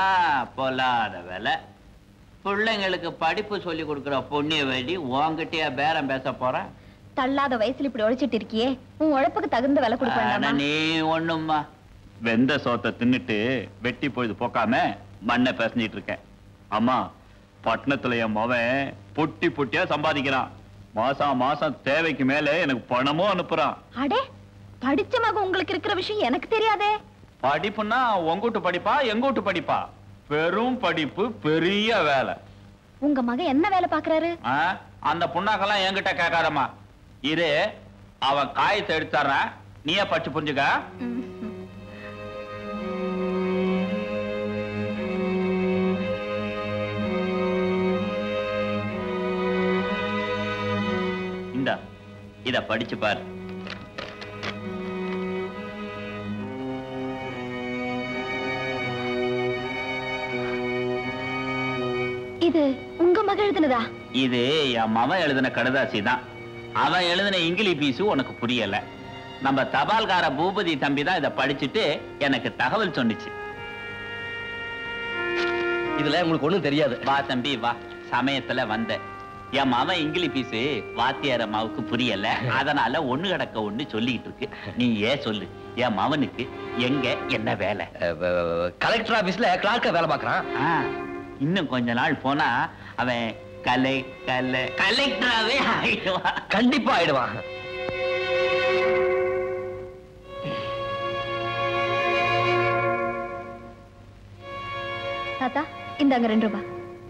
பொல்லாத வேலை. பிள்ளைங்களுக்கு படிப்பு சொல்லி கொடுக்குற பொண்ணிய வேண்டி உன்கிட்டயா பேரம் பேச போறேன். தள்ளாத வயசுல இப்படி உழைச்சிட்டு இருக்கியே. உன் உழைப்புக்கு தகுந்த வேலை ஆனா கொடுப்பேன் நீ ஒண்ணும்மா. வெந்த சோத்தை தின்னுட்டு வெட்டி பொழுது போக்காம மண்ணை பேசிட்டு இருக்கேன். அம்மா பட்டணத்துல என் மவன் பொட்டி பொட்டியா சம்பாதிக்கிறான். மாசம் மாசம் தேவைக்கு மேல எனக்கு பணமும் அனுப்புறான். அடே படிச்ச மகன் உங்களுக்கு இருக்கிற விஷயம் எனக்கு தெரியாதே. படிப்புன்னா உங்கூட்டு படிப்பா எங்கூட்டு படிப்பா? பெரும் படிப்பு பெரிய வேலை. உங்க மகன் என்ன வேலை பாக்குறாரு? அந்த புண்ணாக்கெல்லாம் என்கிட்ட கேட்காதம்மா. இரு அவன் காயத்தை எடுத்துறேன் நீயே படிச்சு புரிஞ்சுக்க. இத படிச்சு பாரு. இது உங்க மகன் எழுதுனதா? இது என் மவன் எழுதின கடுதாசி தான். அவன் எழுதின இங்கிலீஷ் பீஸு உனக்கு புரியல. நம்ம தபால்கார பூபதி தம்பி தான் இதை படிச்சுட்டு எனக்கு தகவல் சொன்னிச்சு. இதுல உங்களுக்கு ஒண்ணும் தெரியாது. வா தம்பி வா. சமயத்துல வந்த என் மவன் இங்கிலீஷ் பீஸு வாத்தியார் அம்மாவுக்கு புரியல. அதனால ஒண்ணு கிடக்க ஒண்ணு சொல்லிக்கிட்டு இருக்கு. நீ ஏன் சொல்லு. என் மவனுக்கு எங்க என்ன வேலை? கலெக்டர் ஆபீஸ்ல கிளார்க்கா வேலை பார்க்கறான். ஆ, இன்னும் கொஞ்ச நாள் போனா அவன் கலை கலை கலெக்டராவே ஆயிடுவான். கண்டிப்பா ஆயிடுவான். தாத்தா இந்தாங்க ரெண்டு ரூபாய்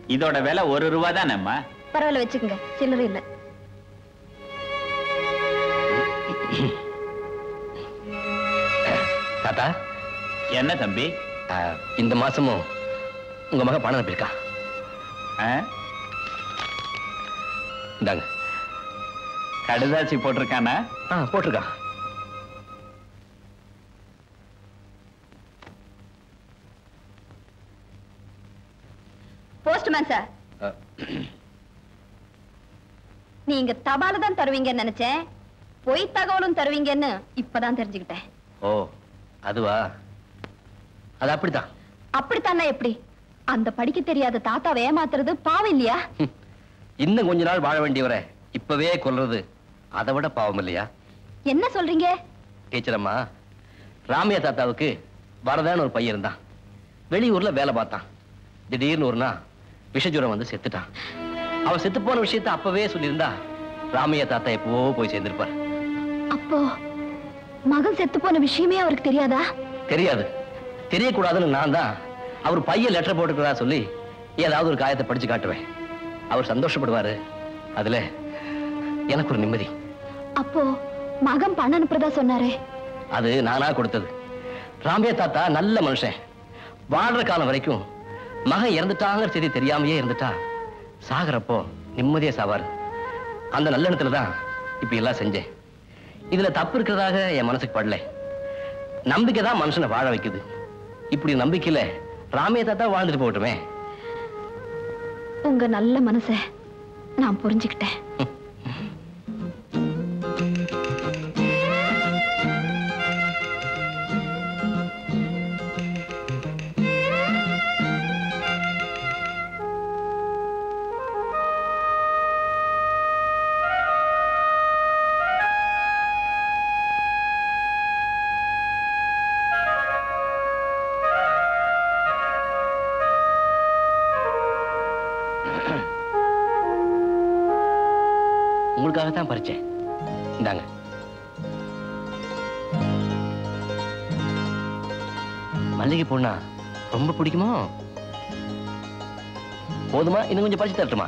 இதோட விலை ஒரு ரூபா தானேம்மா பரவாயில்ல வச்சுக்கோங்க. சில்லறை இல்ல. தாத்தா? என்ன தம்பி? இந்த மாசமும் உங்க மகன் பணம் அனுப்பியிருக்கா ஆ? இந்தாங்க. கடுதாசி போட்டிருக்கானா? ஆ போட்டிருக்கா போஸ்ட்மேன் சார் நீங்க தபால தான் தருவீங்கன்னு நினைச்சேன். பொய் தகவலும் தருவீங்கன்னு இப்பதான் தெரிஞ்சுக்கிட்டேன். ஓ அதுவா? அது அப்படித்தான். அப்படித்தானே எப்படி? அந்த படிக்க தெரியாத தாத்தாவை ஏமாத்துறது பாவம் இல்லையா. இன்னும் கொஞ்ச நாள் வாழ வேண்டியவரை இப்பவே கொல்றது. அதை விட பாவம் இல்லையா? என்ன சொல்றீங்க? டீச்சர் அம்மா ராமையா தாத்தாவுக்கு வரதான்னு ஒரு பையன் இருந்தான். வெளியூர்ல வேலை பார்த்தான். திடீர்னு ஒரு நாள் விஷஜுரம் வந்து செத்துட்டான். அவன் செத்து போன விஷயத்த அப்பவே சொல்லியிருந்தா ராமையா தாத்தா எப்பவோ போய் சேர்ந்திருப்பார். அப்போ மகன் செத்து போன விஷயமே அவருக்கு தெரியாதா? தெரியாது. தெரியக்கூடாதுன்னு நான் தான் அவர் பையன் லெட்டர் போட்டுக்கிறதா சொல்லி ஏதாவது ஒரு காயத்தை படிச்சு காட்டுவேன். அவர் சந்தோஷப்படுவாரு. அதுல எனக்கு ஒரு நிம்மதி. அப்போ மகன் பணம் அனுப்புறதா சொன்னாரே? அது நானா கொடுத்தது. ராமையா தாத்தா நல்ல மனுஷன். வாழ்ற காலம் வரைக்கும் மகன் இறந்துட்டாங்கிற செய்தி தெரியாமையே இருந்துட்டா சாகரப்போ நிம்மதியா சாவாரு. அந்த நல்லெண்ணத்துல தான் இப்ப எல்லாம் செஞ்சேன். இதுல தப்பு இருக்கிறதாக என் மனசுக்கு படல. நம்பிக்கை தான் மனுஷனை வாழ வைக்குது. இப்படி நம்பிக்கையில ராமே தாத்தா வாழ்ந்துட்டு போகட்டுமே. உங்க நல்ல மனசை நான் புரிஞ்சுக்கிட்டேன். பிடிக்குமோ? போதுமா? இன்னும் கொஞ்சம் பறிச்சு தரட்டுமா?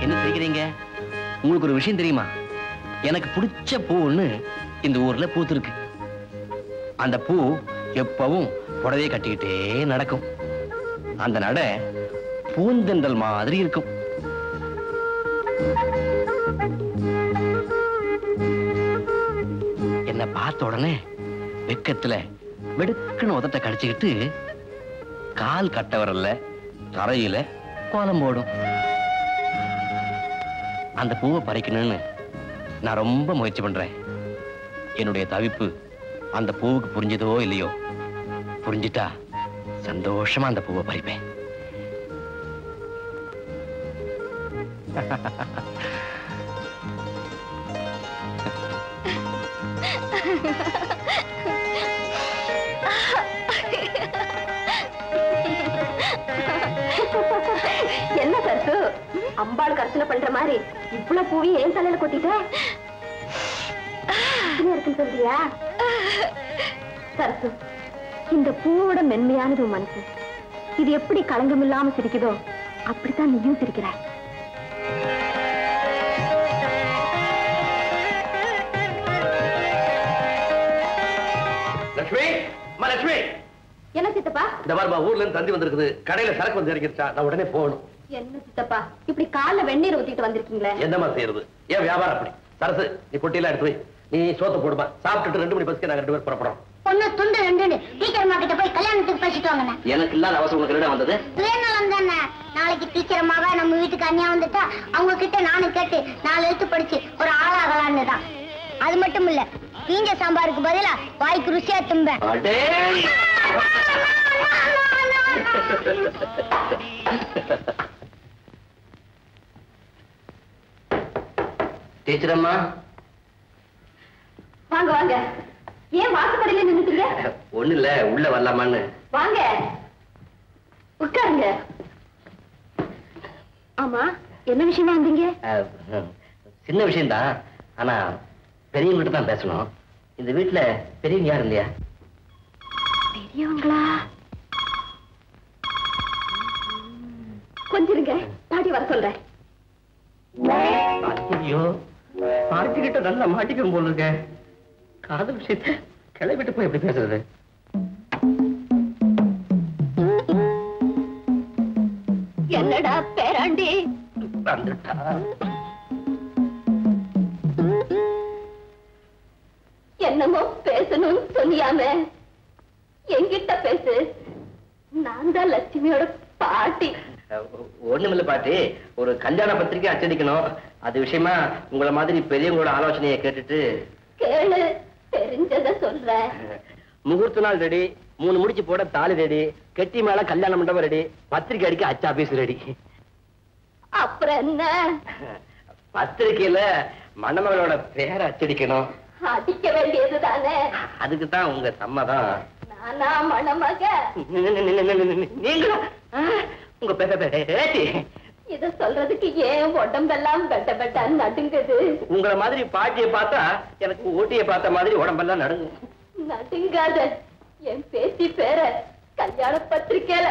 என்ன தெரிக்கிறீங்க உங்களுக்கு ஒரு விஷயம் தெரியுமா? எனக்கு பிடிச்ச பூ ஒண்ணு இந்த ஊர்ல பூத்துருக்கு. அந்த பூ எப்பவும் புடவையை கட்டிக்கிட்டே நடக்கும். அந்த நட பூந்தென்றல் மாதிரி இருக்கும். பார்த்த உடனே வெக்கத்துல வெடுக்குன்னு உதட்ட கடிச்சுக்கிட்டு கால் கட்ட வரல தரையில கோலம் போடும். அந்த பூவை பறிக்கணும்னு நான் ரொம்ப முயற்சி பண்றேன். என்னுடைய தவிப்பு அந்த பூவுக்கு புரிஞ்சதோ இல்லையோ புரிஞ்சிட்டா சந்தோஷமா அந்த பூவை பறிப்பேன். ha ha ha என்ன கருத்து அம்பாள் கருத்துல பண்ற மாதிரி இவ்வளவு பூவி ஏன் தலையில கொட்டிட்ட? இருக்குன்னு சொல்றியா? சரசு இந்த பூவோட மென்மையானது மனசு. இது எப்படி களங்கம் இல்லாம சிரிக்குதோ அப்படித்தான் நீயும் சிரிக்கிறாய். லட்சுமி அம்மா லட்சுமி என்ன சித்தப்பா? இந்த பாருமா ஊர்ல இருந்து தந்தி வந்திருக்குது. கடையில சரக்கு வந்து இறங்கிருச்சா? நான் உடனே போகணும். என்ன சித்தப்பா இப்படி கால்ல வெந்நீர் ஊத்திட்டு வந்திருக்கீங்களே? என்னம்மா செய்யறது? ஏன் வியாபாரம் அப்படி? சரசு நீ பொட்டியெல்லாம் எடுத்து நீ சோத்த போடுமா? சாப்பிட்டுட்டு ரெண்டு மணி பஸ்க்கு நாங்க ரெண்டு பேரும் புறப்படும் பொண்ணு துண்டு ரெண்டு டீச்சர் அம்மா கிட்ட போய் கல்யாணத்துக்கு பேசிட்டு வாங்கண்ணே. எனக்கு இல்லாத அவசரம் என்னடா வந்தது? சுயநலம் தானே. நாளைக்கு டீச்சர் அம்மாவா நம்ம வீட்டுக்கு அண்ணியா வந்துட்டா அவங்க கிட்ட நானும் கேட்டு நாலு எழுத்து படிச்சு ஒரு ஆளாகலான்னு தான் அது மட்டும் இல்ல தீஞ்ச சாம்பாருக்கு பதிலா வாய்க்கு ருசியா தும்பேன். அடே! டீச்சர் அம்மா வாங்க வாங்க. ஏன் வாசப்படியில நின்னுட்டீங்க ஒண்ணு இல்ல உள்ள வரலாமான்னு. வாங்க. உட்காருங்க. ஆமா என்ன விஷயமா வந்தீங்க? சின்ன விஷயம்தான். ஆனா பெரியவங்ககிட்ட தான் பேசணும். இந்த வீட்டுல பெரியவங்க யாரும் இல்லையா? பெரியவங்களா? கொஞ்சம் இருங்க பாட்டி வர சொல்றேன். ஐயோ பாட்டிக்கிட்ட நல்லா மாட்டிக்கும் போல இருக்க. காதல் விஷயத்த கிளம்பிட்டு போய் எப்படி பேசுறது? என்னடா பேராண்டி? வந்துட்டா. என்னமோ பேசணும்னு சொன்னியாமே. என்கிட்ட பேசு. நான் தான் லட்சுமியோட பாட்டி. ஒண்ணுமில்ல பாட்டி. ஒரு கல்யாண பத்திரிக்கை அச்சடிக்கணும். அது விஷயமா உங்களை மாதிரி பெரியவங்களோட ஆலோசனையை கேட்டுட்டு. கேளு. தெரிஞ்சத சொல்றேன் முகூர்த்த நாள் ரெடி. மூணு முடிச்சு போட தாலி ரெடி. கெட்டி மேல கல்யாண மண்டபம் ரெடி. பத்திரிக்கை அடிக்க அச்சா ஆபீஸ் ரெடி. அப்புறம் என்ன? பத்திரிக்கையில மணமகளோட பேரை அச்சடிக்கணும். அடிக்க வேண்டியது தானே அதுக்கு தான் உங்க சம்மதம். நானா மணமக? நீங்களும்? உங்க பே- பே- பே- பேத்தி. இத சொல்றதுக்கு ஏன் உடம்பெல்லாம் பெட்ட பெட்ட நடுங்குது? உங்களை மாதிரி பாட்டியை பார்த்தா எனக்கு ஊட்டியை பார்த்த மாதிரி உடம்பெல்லாம் நடுங்கும் நடுங்காத. என் பேத்தி பேர கல்யாண பத்திரிக்கையில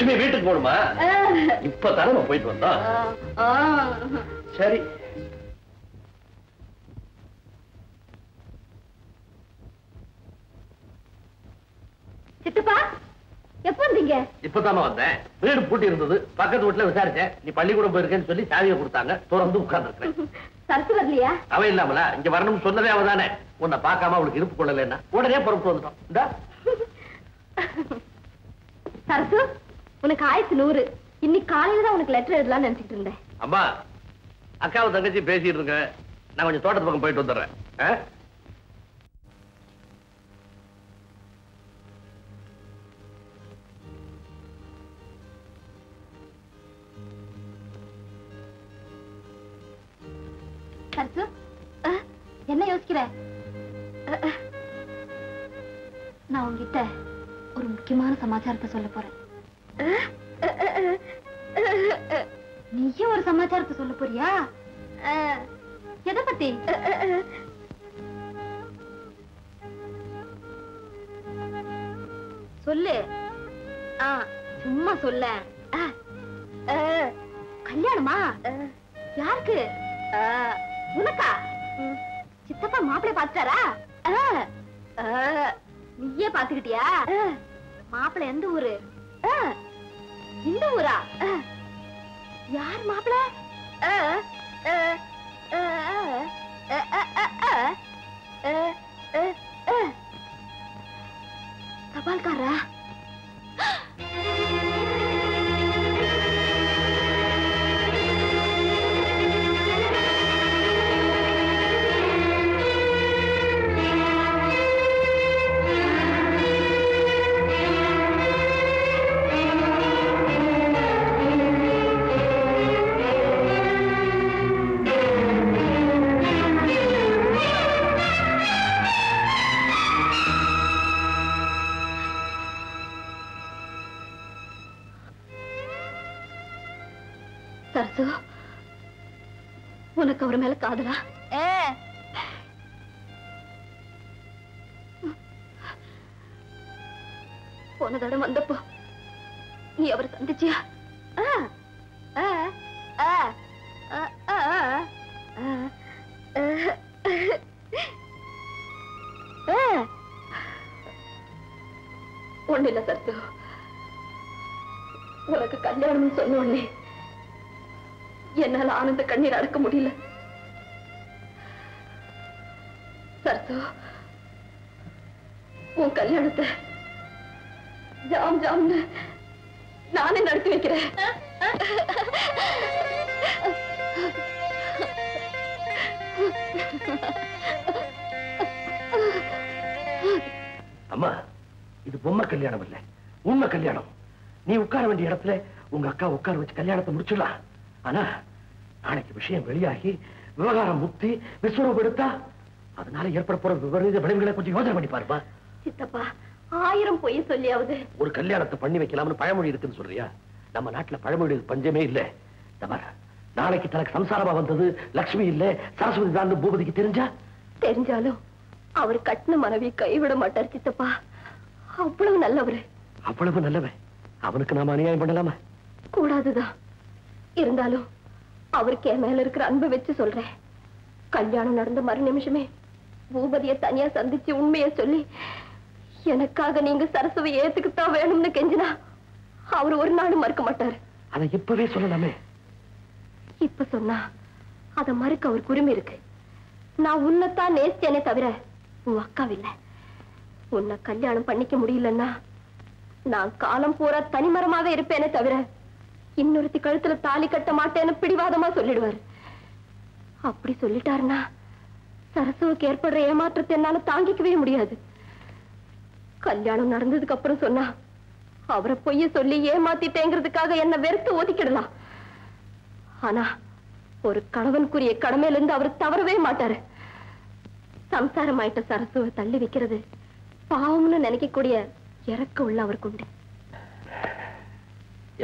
லட்சுமி வீட்டுக்கு போடுமா இப்ப தரம போயிட்டு வந்தோம் சரி. சித்தப்பா எப்ப வந்தீங்க? இப்பதாமா வந்தேன். வீடு பூட்டி இருந்தது. பக்கத்து வீட்டுல விசாரிச்சேன். நீ பள்ளிக்கூடம் போயிருக்கேன்னு சொல்லி சாவியை கொடுத்தாங்க. திறந்து உட்கார்ந்து சரத்து வரலையா? அவ இல்லாமல இங்க வரணும்னு சொன்னதே அவதானே. உன்னை பார்க்காம அவளுக்கு இருப்பு கொள்ளலன்னா உடனே பொறுப்பு வந்துட்டோம். இந்த. உனக்கு ஆயிரத்தி நூறு. இன்னைக்கு காலையில தான் உனக்கு லெட்டர் எழுதலாம்னு நினைச்சிட்டு இருந்தேன். அம்மா அக்காவும் தங்கச்சி பேசிட்டு இருக்கேன். நான் கொஞ்சம் தோட்டத்து பக்கம் போயிட்டு வந்துடுறேன். என்ன யோசிக்கிற. நான் உங்ககிட்ட ஒரு முக்கியமான சமாச்சாரத்தை சொல்ல போறேன். நீயே ஒரு சமாச்சாரத்தை சொல்ல போறியா? எதை பத்தி? சொல்லு. சும்மா சொல்ல. கல்யாணமா? யாருக்கு? உனக்கா? சித்தப்பா மாப்பிள்ளை பாத்துட்டாரா நீயே பாத்துக்கிட்டியா மாப்பிள்ளை எந்த ஊரு? இந்த ஊரா யார் மாப்பிள தபால்காரா உனக்கு அவர் மேல காதலா? போன தடம் வந்தப்போ நீ அவரை சந்திச்சியா ஒண்ணில்ல சத்து உனக்கு கல்யாணம் சொன்ன உடனே என்னால் ஆனந்த கண்ணீர் அடக்க முடியல. சரசு உன் கல்யாணத்தை ஜாம் ஜாம்னு நானே நடத்தி வைக்கிறேன். அம்மா இது பொம்மை கல்யாணம் இல்ல உண்மை கல்யாணம். நீ உட்கார வேண்டிய இடத்துல உங்க அக்கா உட்கார வச்சு கல்யாணத்தை முடிச்சிடலாம். ஆனா நாளைக்கு விஷயம் வெளியாகி விவகாரம் முத்தி விஸ்வரூபம் எடுத்தா அதனால ஏற்பட போற விபரீத விளைவுகளை கொஞ்சம் யோசனை பண்ணி பாருப்பா. சித்தப்பா ஆயிரம் பொய் சொல்லியாவது. ஒரு கல்யாணத்தை பண்ணி வைக்கலாம்னு பழமொழி இருக்குன்னு சொல்றியா? நம்ம நாட்டுல பழமொழி பஞ்சமே இல்ல. நாளைக்கு தனக்கு சம்சாரமா வந்தது லக்ஷ்மி இல்ல சரஸ்வதி தான் பூபதிக்கு தெரிஞ்சா? தெரிஞ்சாலும் அவர் கட்டின மனைவி கைவிட மாட்டார் சித்தப்பா. அவ்வளவு நல்லவரு. அவ்வளவு நல்லவன். அவனுக்கு நாம அநியாயம் பண்ணலாமா? கூடாதுதான். இருந்தாலும் அவருக்கு என் மேல இருக்கிற அன்பை வச்சு சொல்றேன். கல்யாணம் நடந்த மறு நிமிஷமே பூபதிய தனியா சந்திச்சு உண்மையை சொல்லி எனக்காக நீங்க சரசுவை ஏத்துக்குத்தான் வேணும்னு கெஞ்சினா அவர் ஒரு நாளும் மறுக்க மாட்டாரு. அதை இப்பவே சொல்லலாமே? இப்ப சொன்னா அத மறுக்க அவருக்கு உரிமை இருக்கு. நான் உன்னைத்தான் நேசிச்சேனே தவிர உன் அக்காவில்ல உன்னை கல்யாணம் பண்ணிக்க முடியலன்னா நான் காலம் பூரா தனிமரமாவே இருப்பேனே தவிர இன்னொருத்தி கழுத்துல தாலி கட்ட மாட்டேன்னு பிடிவாதமா சொல்லிடுவாரு. அப்படி சொல்லிட்டாருன்னா சரசுவுக்கு ஏற்படுற ஏமாற்றத்தை என்னால தாங்கிக்கவே முடியாது. கல்யாணம் நடந்ததுக்கு அப்புறம் சொன்னா அவரை பொய்ய சொல்லி ஏமாத்திட்டேங்கிறதுக்காக என்ன வெறுத்து ஒதுக்கிடலாம். ஆனா ஒரு கணவனுக்குரிய கடமையில இருந்து அவர் தவறவே மாட்டாரு. சம்சாரமாயிட்ட சரசுவை தள்ளி வைக்கிறது பாவம்னு நினைக்கக்கூடிய இறக்க உள்ள அவருக்கு உண்டு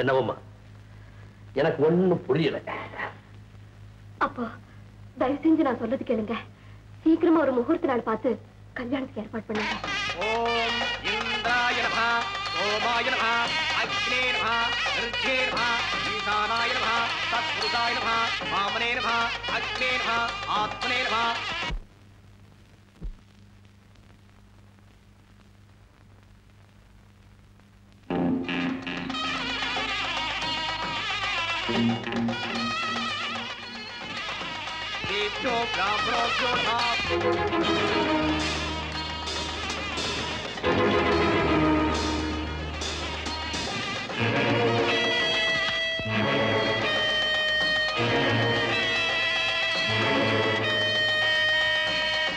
என்னவம்மா? எனக்கு ஒண்ணும் புரியல. அப்போ தயவு செஞ்சு நான் சொல்றது கேளுங்க. சீக்கிரமா ஒரு முகூர்த்த நாள் பார்த்து கல்யாணத்துக்கு ஏற்பாடு பண்ணுங்க ஓம் இந்திராய நமஹ ஓமாய நமஹ அக்னே நமஹ ரிச்சே நமஹ ஈசானாய நமஹ சத்ருதாய Thank you. κι ο γαμπρός γιονάς.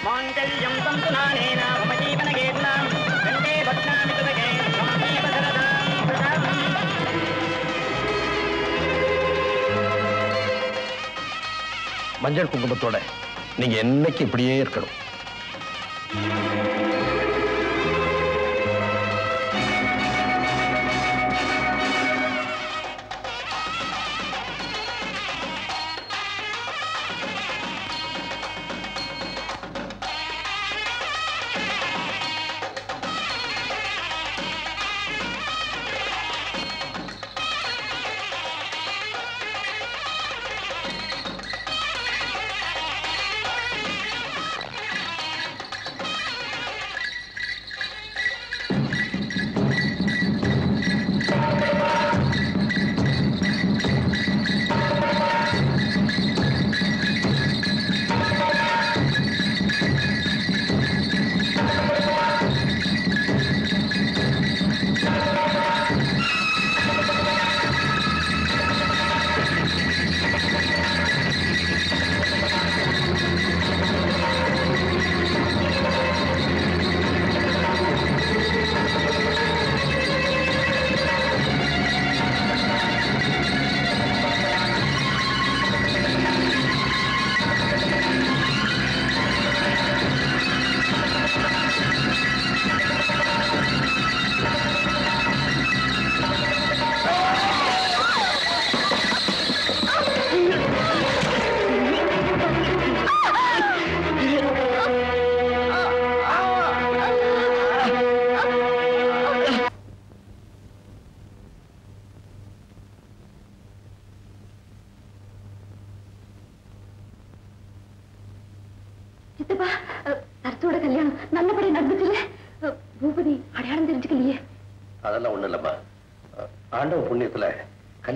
மாங்கல்யம் தந்து மஞ்சள் குங்குமத்தோட நீங்க என்னைக்கு இப்படியே இருக்கணும்?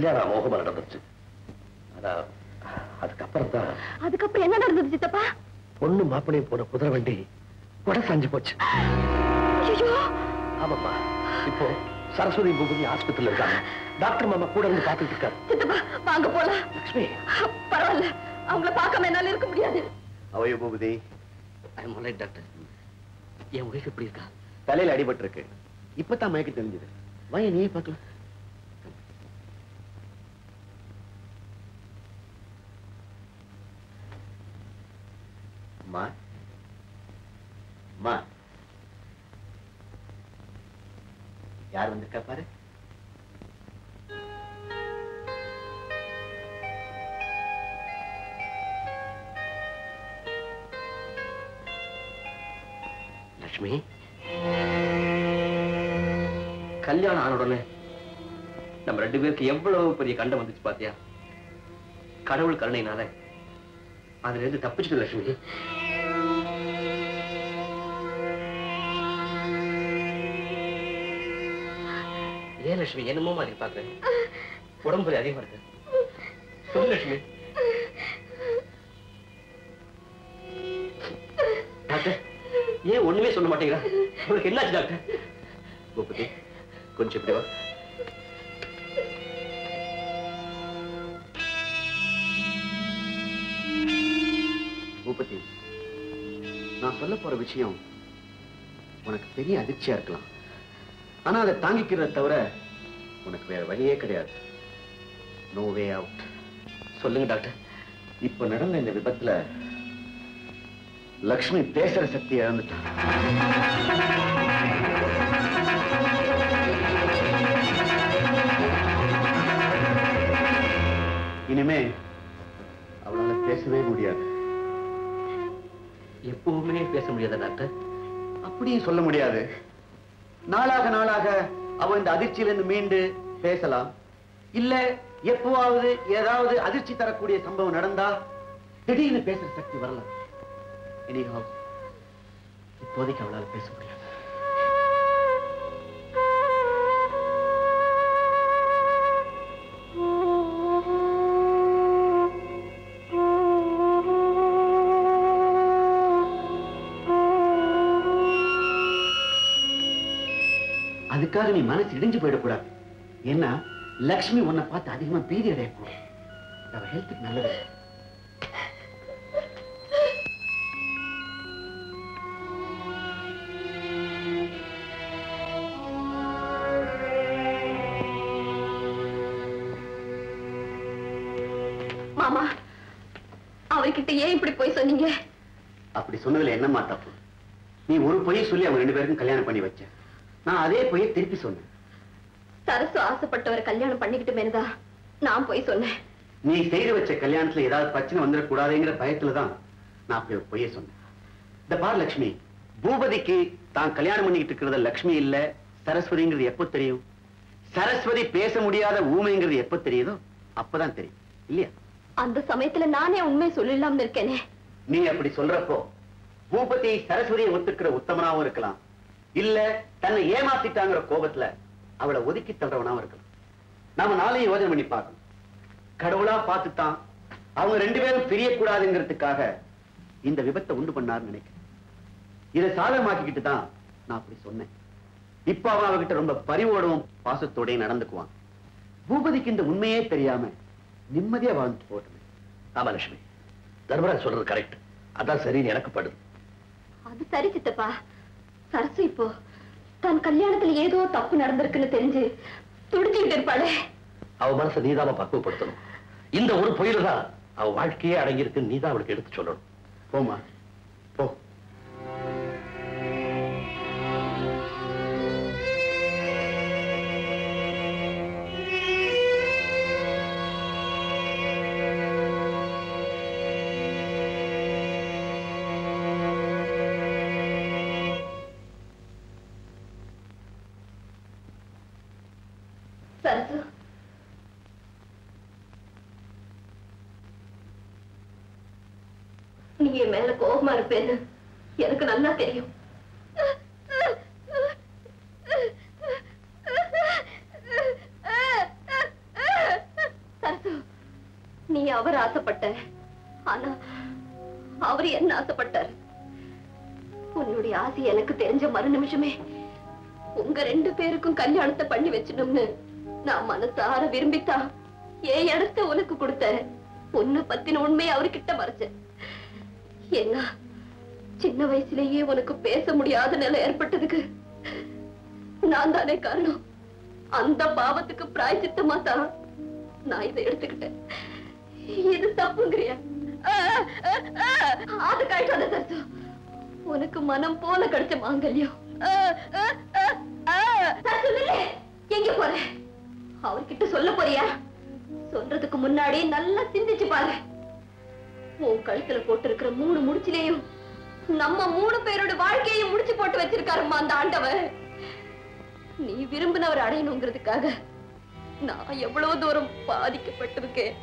கல்யாணம் அமோகமா நடந்துச்சு ஆனா அதுக்கப்புறம் தான் அதுக்கப்புறம் என்ன நடந்தது சித்தப்பா? பொண்ணு மாப்பிளையும் போன குதிரை வண்டி கொடை சாஞ்சு போச்சு. ஐயோ! ஆமாம்மா. இப்போ சரஸ்வதி பூபதி ஆஸ்பத்திரியில இருக்காங்க. டாக்டர் மாமா கூட இருந்து பாத்துட்டு இருக்காரு. சித்தப்பா வாங்க போலாம். லட்சுமி பரவாயில்ல. அவங்கள பார்க்காம என்னால இருக்க முடியாது. அவைய பூபதி? டாக்டர் என் ஒய்ஃப் எப்படி இருக்கா? தலையில அடிபட்டு இருக்கு இப்பதான் மயக்க தெரிஞ்சது. வாய நீயே பார்க்கலாம். அம்மா அம்மா யார் வந்திருக்கா பாரு லட்சுமி? கல்யாணம் ஆன உடனே நம்ம ரெண்டு பேருக்கு எவ்வளவு பெரிய கண்டம் வந்துச்சு பாத்தியா? கடவுள் கருணையினால அதுல இருந்து தப்பிச்சுட்டு லட்சுமி. லட்சுமி என்னமோ மாதிரி பாக்குறேன் உடம்பு அதிகமா இருக்கு. சொல்லு லட்சுமி. டாக்டர் ஏன் ஒண்ணுமே சொல்ல மாட்டேங்கிறா? உங்களுக்கு என்னாச்சு டாக்டர்? பூபதி கொஞ்சம் இப்படி வா. பூபதி நான் சொல்ல போற விஷயம் உனக்கு பெரிய அதிர்ச்சியா இருக்கலாம். ஆனா அதை தாங்கிக்கிறத தவிர உனக்கு வேற வழியே கிடையாது. நோ வே அவுட் சொல்லுங்க டாக்டர். இப்ப நடந்த இந்த விபத்துல லக்ஷ்மி பேசுற சக்தி இழந்துட்டான் இனிமே அவளால பேசவே முடியாது. எப்பவுமே பேச முடியாதா டாக்டர்? அப்படியும் சொல்ல முடியாது. நாளாக நாளாக அவ இந்த அதிர்ச்சியிலிருந்து மீண்டு பேசலாம். இல்ல எப்பவாவது ஏதாவது அதிர்ச்சி தரக்கூடிய சம்பவம் நடந்தா திடீர்னு பேசுற சக்தி வரலாம். எனிஹாவ் இப்போதைக்கு அவளால் பேச முடியாது அதுக்காக நீ மனசு இடிஞ்சு போயிடக்கூடாது? ஏன்னா லக்ஷ்மி உன்னை பார்த்து அதிகமா பீதி அடையக்கூடாது. அவ ஹெல்த்துக்கு நல்லது. மாமா அவர்கிட்ட ஏன் இப்படி போய் சொன்னீங்க? அப்படி சொன்னதுல என்னம்மா தப்பு? நீ ஒரு பொய் சொல்லி அவங்க ரெண்டு பேருக்கும் கல்யாணம் பண்ணி வச்ச. நான் அதே பொய்யை திருப்பி சொன்னேன். சரசு ஆசைப்பட்டவரை கல்யாணம் பண்ணிக்கிட்டு நான் போய் சொன்னேன். நீ செய்து வச்ச கல்யாணத்துல ஏதாவது பிரச்சனை வந்துடக்கூடாதுங்கிற பயத்துல தான் நான் அப்படி ஒரு பொய்யை சொன்னேன். இந்த பார் லக்ஷ்மி பூபதிக்கு தான் கல்யாணம் பண்ணிக்கிட்டு இருக்கிறத லக்ஷ்மி இல்ல சரஸ்வதிங்கிறது எப்போ தெரியும்? சரஸ்வதி பேச முடியாத ஊமைங்கிறது எப்போ தெரியுதோ? அப்பதான் தெரியும். இல்லையா? அந்த சமயத்துல நானே உண்மை சொல்லலாம்னு இருக்கேனே. நீ அப்படி சொல்றப்போ பூபதி சரஸ்வதியை ஒத்துக்கிற உத்தமனாவும் இருக்கலாம். இல்ல தன்னை ஏமாத்திட்டாங்கிற கோபத்துல அவளை ஒதுக்கி தள்ளுறவனாவும் இருக்கலாம். நாம நாளையும் யோஜனை பண்ணி பார்க்கணும். கடவுளா பார்த்துத்தான் அவங்க ரெண்டு பேரும் பிரியக்கூடாதுங்கிறதுக்காக இந்த விபத்தை உண்டு பண்ணாருன்னு நினைக்கிறேன். இதை சாதகமாக்கிக்கிட்டு தான் நான் அப்படி சொன்னேன். இப்ப அவன் அவகிட்ட ரொம்ப பரிவோடவும் பாசத்தோடையும் நடந்துக்குவான். பூபதிக்கு இந்த உண்மையே தெரியாம நிம்மதியா வாழ்ந்து போட்டுமே ஆமா லட்சுமி தர்மராஜ் சொல்றது கரெக்ட் அதான் சரின்னு எனக்கு படுது. அது சரி சித்தப்பா. சரசு இப்போ தன் கல்யாணத்துல ஏதோ தப்பு நடந்திருக்குன்னு தெரிஞ்சு துடிச்சுக்கிட்டு இருப்பாளே. அவ மனசை நீதாம பக்குவப்படுத்தணும். இந்த ஒரு பொயில தான் அவ வாழ்க்கையே அடங்கியிருக்கு நீதான் அவளுக்கு எடுத்து சொல்லணும். போமா இருப்பேன்னு எனக்கு நல்லா தெரியும். நீ அவர் ஆசைப்பட்ட ஆனா அவர் என்ன ஆசைப்பட்டார்? உன்னுடைய ஆசை எனக்கு தெரிஞ்ச மறு நிமிஷமே உங்க ரெண்டு பேருக்கும் கல்யாணத்தை பண்ணி வச்சிடும்னு நான் மனசார விரும்பித்தா என் இடத்த உனக்கு கொடுத்த உன்னை பத்தின உண்மையை அவர்கிட்ட மறைச்சேன். என்ன சின்ன வயசுலயே உனக்கு பேச முடியாத நிலை ஏற்பட்டதுக்கு நான் தானே காரணம். அந்த பாவத்துக்கு பிராய்ச்சித்தமா தான் நான் இதை எடுத்துக்கிட்டேன். இது தப்புங்கிறியா? அது கழிக்காத சரசு. உனக்கு மனம் போல கிடைச்ச மாங்கல்யம். எங்க போற? அவர்கிட்ட சொல்ல போறியா? சொல்றதுக்கு முன்னாடி நல்லா சிந்திச்சு பாரு. உன் கழுத்துல போட்டிருக்கிற மூணு முடிச்சிலேயும் நம்ம மூணு பேரோட வாழ்க்கையை முடிச்சு போட்டு வச்சிருக்காருமா அந்த ஆண்டவர். நீ விரும்பினவர் அடையணுங்கிறதுக்காக நான் எவ்வளவு தூரம் பாதிக்கப்பட்டிருக்கேன்.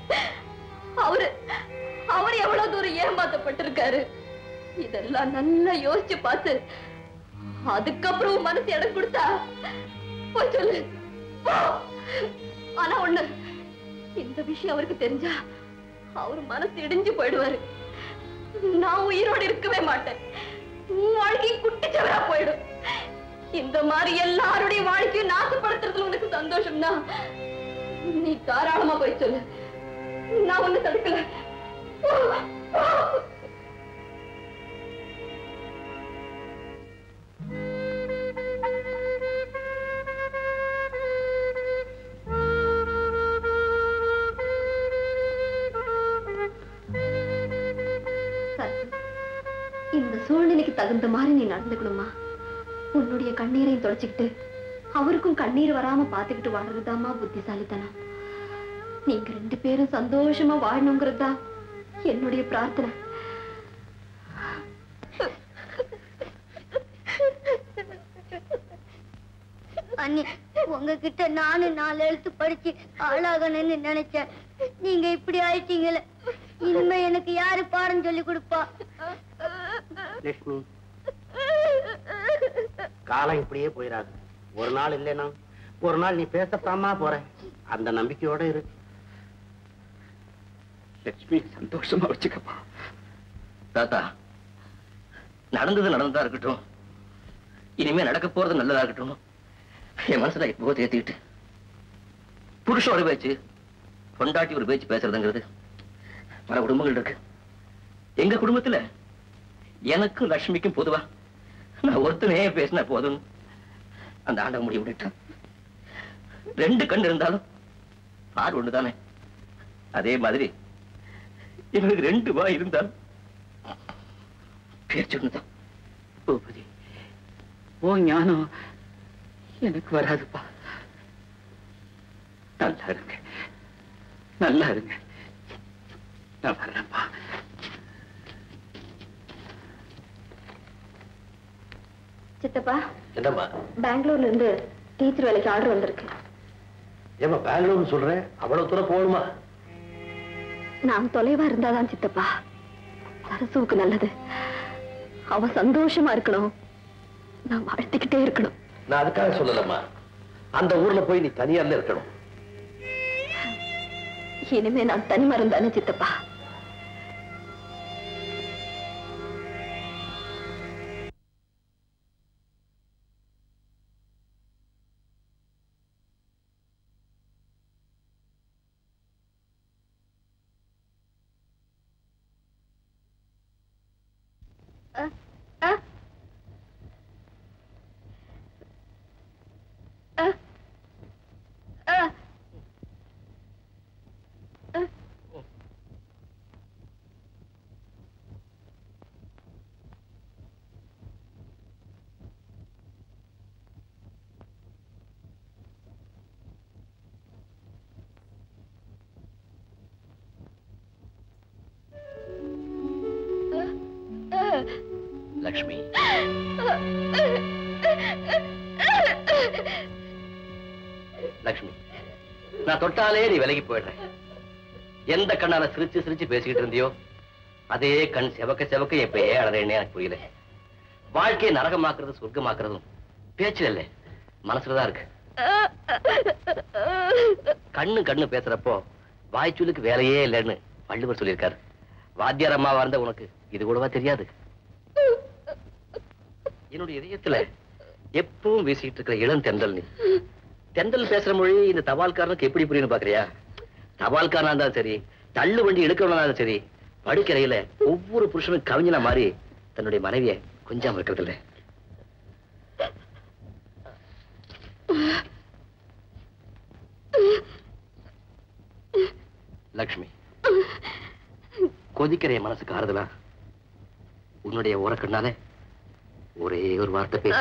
அவரு அவர் எவ்வளவு தூரம் ஏமாத்தப்பட்டிருக்காரு. இதெல்லாம் நல்லா யோசிச்சு பார்த்து அதுக்கப்புறம் மனசு இடம் கொடுத்தா? போய் சொல்லு. ஆனா ஒண்ணு இந்த விஷயம் அவருக்கு தெரிஞ்சா அவர் மனசு இடிஞ்சு போயிடுவாரு. நான் உயிரோடு இருக்கவே மாட்டேன். உன் வாழ்க்கை குட்டிச்சவரா போயிடும் இந்த மாதிரி எல்லாருடைய வாழ்க்கையும் நாசப்படுத்துறதுல உனக்கு சந்தோஷம்னா நீ தாராளமா போய் சொல்லு. நான் ஒண்ணு தடுக்கல. சூழ்நிலைக்கு தகுந்த மாதிரி நீ நடந்துக்கணுமா? உன்னுடைய கண்ணீரையும் தொடச்சுக்கிட்டு அவருக்கும் கண்ணீர் வராம பாத்துக்கிட்டு வாழ்றதுதாம்மா புத்திசாலித்தனம். நீங்க ரெண்டு பேரும் சந்தோஷமா வாழணுங்கிறது தான் என்னுடைய பிரார்த்தனை. அண்ணி உங்ககிட்ட நானு நாலு எழுத்து படிச்சு ஆளாகணும்னு நினைச்சேன். நீங்க இப்படி ஆயிட்டீங்களே இனிமே எனக்கு யாரு பாடம் சொல்லி கொடுப்பா? லட்சுமி. காலம் இப்படியே போயிடாது ஒரு நாள் இல்லைனா ஒரு நாள் நீ பேசத்தாமா போற? அந்த நம்பிக்கையோட இரு. லட்சுமி சந்தோஷமா வச்சுக்கப்பா. தாத்தா நடந்தது நடந்ததா இருக்கட்டும். இனிமே நடக்க போறது நல்லதா இருக்கட்டும். என் மனசுல இப்போ தேத்திக்கிட்டு. புருஷன் ஒரு பேச்சு பொண்டாட்டி ஒரு பேச்சு பேசுறதுங்கிறது. பல குடும்பங்கள் இருக்கு. எங்க குடும்பத்துல எனக்கும் லட்சுமிக்கும் பொதுவா. நான் ஒருத்தனே பேசினா போதும். அந்த ஆண்டவன் முடிவு விட்டான் ரெண்டு கண் இருந்தாலும் பார் ஒண்ணுதானே அதே மாதிரி எங்களுக்கு ரெண்டு வா இருந்தாலும் பேச்சு ஒண்ணுதான் பூபதி ஓ ஞானம் எனக்கு வராதுப்பா. நல்லா இருங்க. நல்லா இருங்க. நான் வர்றேன்ப்பா. சித்தப்பா. என்னம்மா? பெங்களூர்ல இருந்து டீச்சர் வேலைக்கு ஆர்டர் வந்திருக்கு. ஏமா பெங்களூர் சொல்றேன் அவ்வளவு தூரம் போகணுமா? நான் தொலைவா இருந்தாதான் சித்தப்பா. சரசுவுக்கு நல்லது. அவ சந்தோஷமா இருக்கணும். நான் வாழ்த்துக்கிட்டே இருக்கணும். நான் அதுக்காக சொல்லலம்மா. அந்த ஊர்ல போய் நீ தனியார்ல இருக்கணும். இனிமே நான் தனிமா இருந்தானே சித்தப்பா. நான் தொட்டாலே நீ விலகி போயிடுறேன் எந்த கண்ணால சிரிச்சு சிரிச்சு பேசிக்கிட்டு இருந்தியோ அதே கண் செவக்க செவக்க எப்ப ஏ அழறேன்னு எனக்கு புரியல. வாழ்க்கையை நரகமாக்குறது சொர்க்கமாக்குறதும் பேச்சு இல்லை. மனசுலதான் இருக்கு. கண்ணு கண்ணு பேசுறப்போ வாய்ச்சூலுக்கு வேலையே இல்லைன்னு வள்ளுவர் சொல்லியிருக்காரு. வாத்தியார் அம்மாவா இருந்த உனக்கு இது கூடவா தெரியாது. என்னுடைய இதயத்துல எப்பவும் வீசிட்டு இருக்கிற இளம் தென்றல் நீ. தெந்தல் பேசுற மொழி இந்த தபால்காரனுக்கு எப்படி புரியும்னு பாக்குறியா? தபால்காரனா இருந்தாலும் சரி தள்ளு வண்டி எடுக்கிறவனா சரி படுக்கிறையில ஒவ்வொரு புருஷனும் கவிஞனா மாறி தன்னுடைய மனைவிய கொஞ்சம் இருக்கிறது இல்ல லக்ஷ்மி கொதிக்கிற என் மனசுக்கு ஆறுதலா? உன்னுடைய உறக்கண்ணால ஒரே ஒரு வார்த்தை பேச.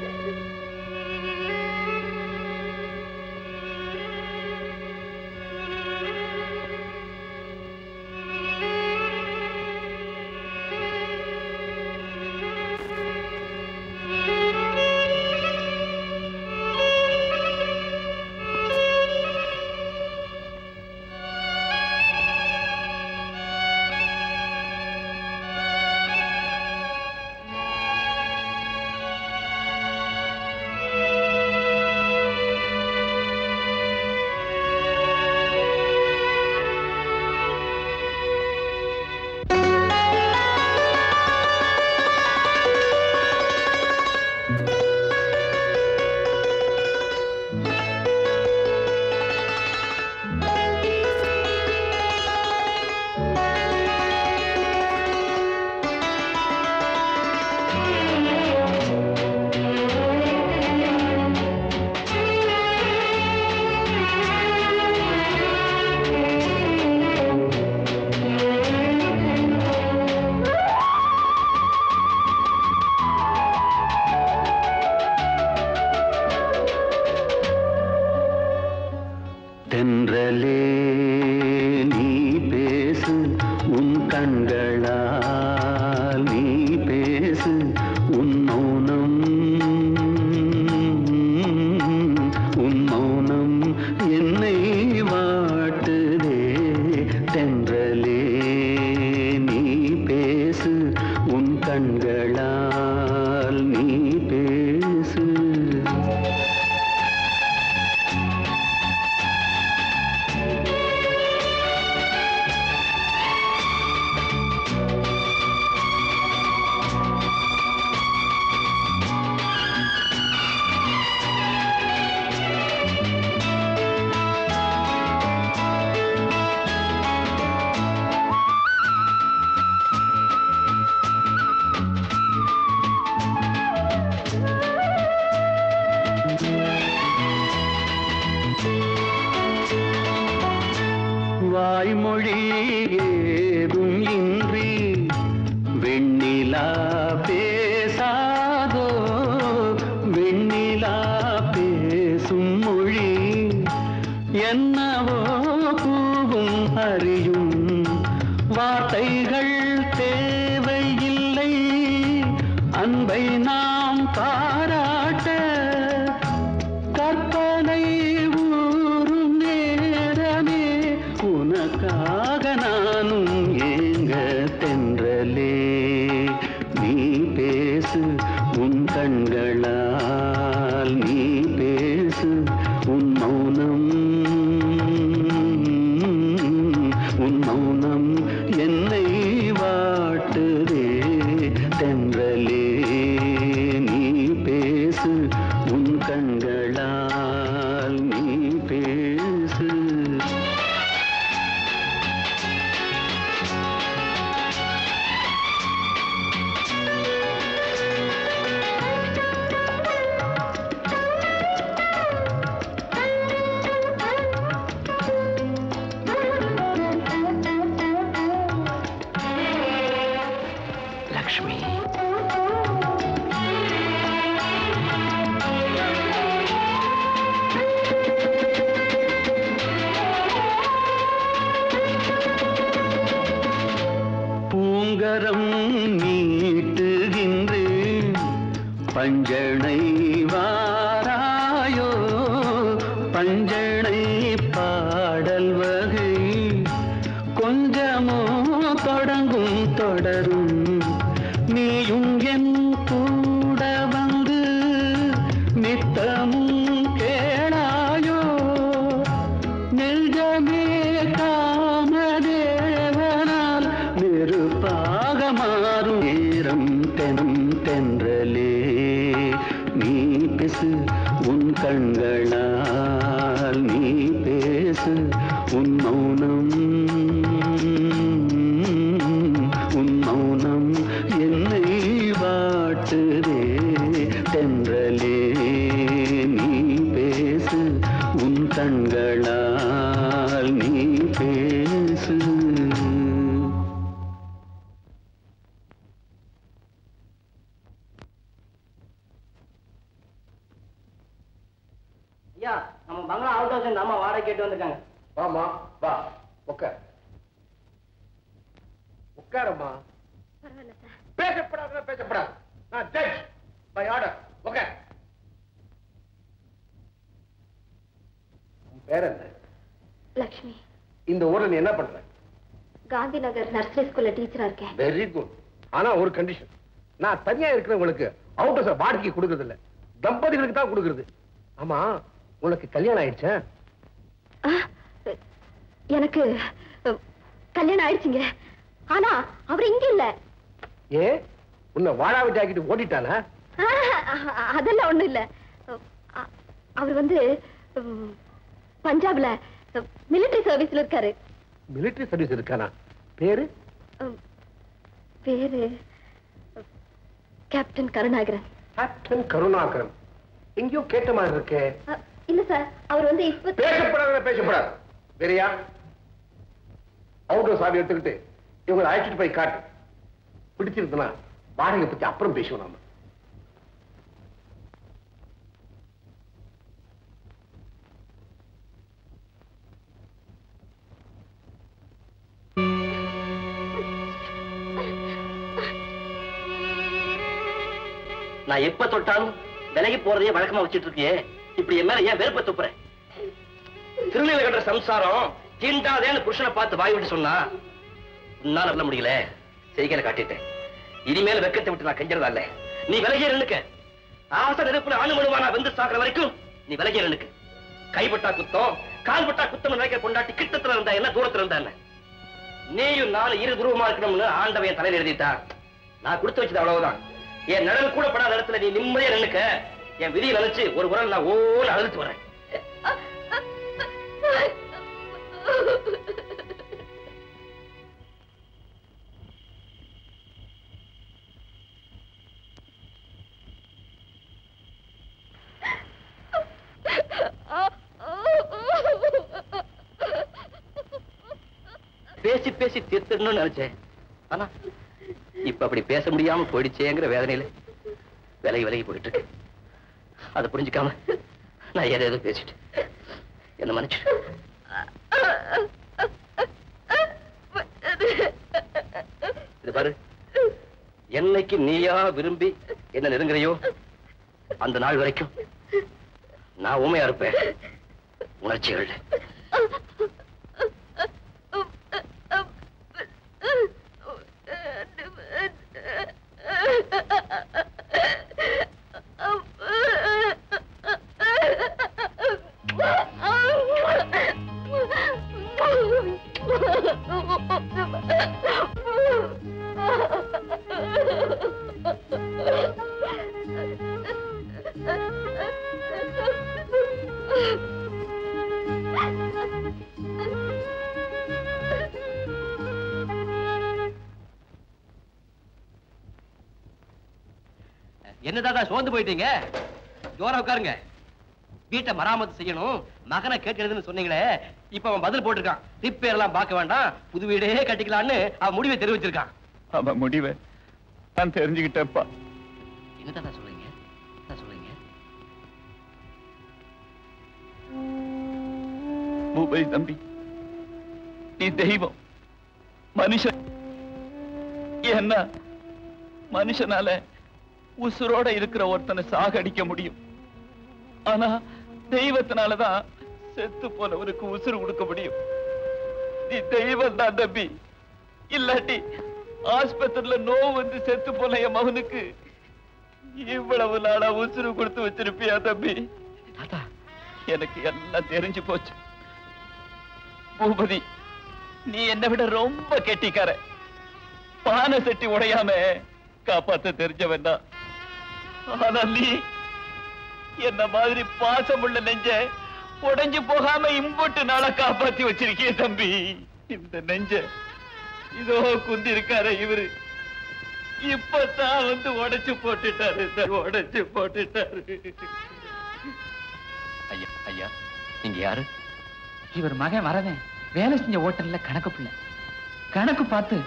நகர் நர்சரி ஸ்கூல்ல டீச்சரா இருக்கேன். வெரி குட் ஆனா ஒரு கண்டிஷன் நான் தனியா இருக்கிறவங்களுக்கு அவுட் ஹவுஸ் வாடகைக்கு கொடுக்கறது இல்ல தம்பதிகளுக்கு தான் கொடுக்கறது. ஆமா உனக்கு கல்யாணம் ஆயிடுச்சா? எனக்கு கல்யாணம் ஆயிடுச்சுங்க. ஆனா அவர் இங்க இல்ல. ஏ? உன்னை வாழாவை ஜாக்கிட்டு ஓடிட்டானா? ஆ, அ- அதெல்லாம் ஒண்ணும் இல்ல. அவர் வந்து பஞ்சாப்ல மிலிட்டரி சர்வீஸ்ல இருக்காரு. மிலிட்டரி சர்வீஸ் இருக்கானா? பேரு? பேரு கேப்டன் கருணாகரன். கேப்டன் கருணாகரன். எங்கேயோ கேட்ட மாதிரி இருக்கே. இல்ல சார் அவர் வந்து இப்ப பேசப்படாத பேசப்படாது. வேறையா அவுட்டர் சாவி எடுத்துக்கிட்டு இவங்களை அழைச்சிட்டு போய் காட்டு. பிடிச்சிருந்தனா வாடகை பத்தி அப்புறம் பேசுவோம் நாம. நான் எப்ப தொட்டாலும் விலகி போறதையே வழக்கமா வச்சிட்டு இருக்கியே. இப்படி என் மேல ஏன் வெறுப்ப துப்புற? திருநெல்வேலி கட்டுற சம்சாரம் தீண்டாதேன்னு புருஷனை பார்த்து வாய் விட்டு சொன்னா உன்னால சொல்ல முடியல. செய்கையில காட்டிட்டேன். இனிமேல் வெக்கத்தை விட்டு நான் கெஞ்சறதா இல்ல. நீ விலகிய நின்னுக்க. ஆசை நெருப்புல அணுமணுவானா வந்து சாக்குற வரைக்கும் நீ விலகிய நின்னுக்க. கைப்பட்டா குத்தம் கால்பட்டா குத்தம் நினைக்கிற கொண்டாட்டி கிட்டத்துல இருந்தா என்ன தூரத்துல இருந்தா என்ன? நீயும் நானும் இரு துருவமா இருக்கணும்னு ஆண்டவன் என் எழுதிட்டா நான் கொடுத்து வச்சது அவ்வளவுதான். என் நிழல் கூட படாத இடத்துல நீ நிம்மதியா நினைக்க என் விதியை நினைச்சு ஒரு குரல் நான் ஓல அழுத்து வரேன் பேசி பேசி தீர்த்துடணும்னு நினைச்சேன். ஆனா இப்ப அப்படி பேச முடியாம போயிடுச்சேங்கிற வேதனையில விலகி விலகி போயிட்டு இருக்கு அதை புரிஞ்சுக்காம நான் ஏதோ ஏதோ பேசிட்டு என்ன மன்னிச்சு இது பாரு என்னைக்கு நீயா விரும்பி என்ன நெருங்குறையோ அந்த நாள் வரைக்கும் நான் உண்மையா இருப்பேன். உணர்ச்சிகள். போயிட்டீங்க? ஜோரா உட்காருங்க. வீட்டை மராமத்து செய்யணும். மகனை கேட்கிறதுன்னு சொன்னீங்களே இப்ப அவன் பதில் போட்டிருக்கான். ரிப்பேர் எல்லாம் பார்க்க வேண்டாம். புது வீடே கட்டிக்கலான்னு அவன் முடிவை தெரிவிச்சிருக்கான். அவன் முடிவை நான் தெரிஞ்சுக்கிட்டேன்ப்பா. என்ன தாத்தா சொல்றீங்க? சொல்றீங்க? பூபதி தம்பி நீ தெய்வம். மனுஷன். என்ன மனுஷனால உசுரோட இருக்கிற ஒருத்தனை சாகடிக்க முடியும். ஆனா தெய்வத்தினாலதான் செத்து போனவருக்கு உசுறு கொடுக்க முடியும். நீ தெய்வம் தான் தம்பி. இல்லாட்டி ஆஸ்பத்திரியில நோவு வந்து செத்து போன என் மகனுக்கு இவ்வளவு நாளா உசுறு கொடுத்து வச்சிருப்பியா தம்பி? தாத்தா. எனக்கு எல்லாம் தெரிஞ்சு போச்சு. பூபதி நீ என்னை விட ரொம்ப கெட்டிக்கார. பானை சட்டி உடையாம காப்பாத்த தெரிஞ்சவன் தான். ஆனா நீ என்ன மாதிரி பாசமுள்ள நெஞ்ச உடைஞ்சு போகாம இம்புட்டு நாளா காப்பாத்தி வச்சிருக்கிய தம்பி. இந்த நெஞ்ச. இதோ குந்தி இருக்காரு இவரு. இப்பதான் வந்து உடைச்சு போட்டுட்டாரு. உடைச்சு போட்டுட்டாரு. ஐயா ஐயா நீங்க யாரு? இவர் மகன் வரவன் வேலை செஞ்ச ஹோட்டல்ல கணக்கு பிள்ளை. கணக்கு பார்த்து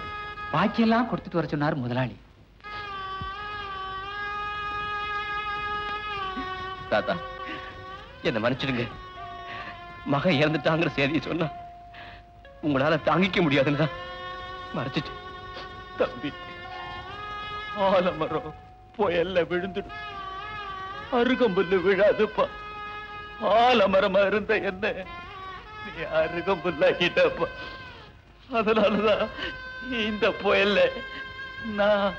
பாக்கியெல்லாம் கொடுத்துட்டு வர சொன்னார் முதலாளி. தாத்தா என்ன மன்னிச்சிடுங்க. மகன் இறந்துட்டாங்கிற செய்தியை சொன்னா உங்களால தாங்கிக்க முடியாதுன்னு தான் மறைச்சிட்டு தம்பி ஆலமரம் புயல்ல விழுந்துடும். அருகம்புல்லு விழாதுப்பா. ஆலமரமா இருந்த என்ன நீ அருகம்புல்லாகிட்டப்பா அதனாலதான் இந்த புயல்ல நான்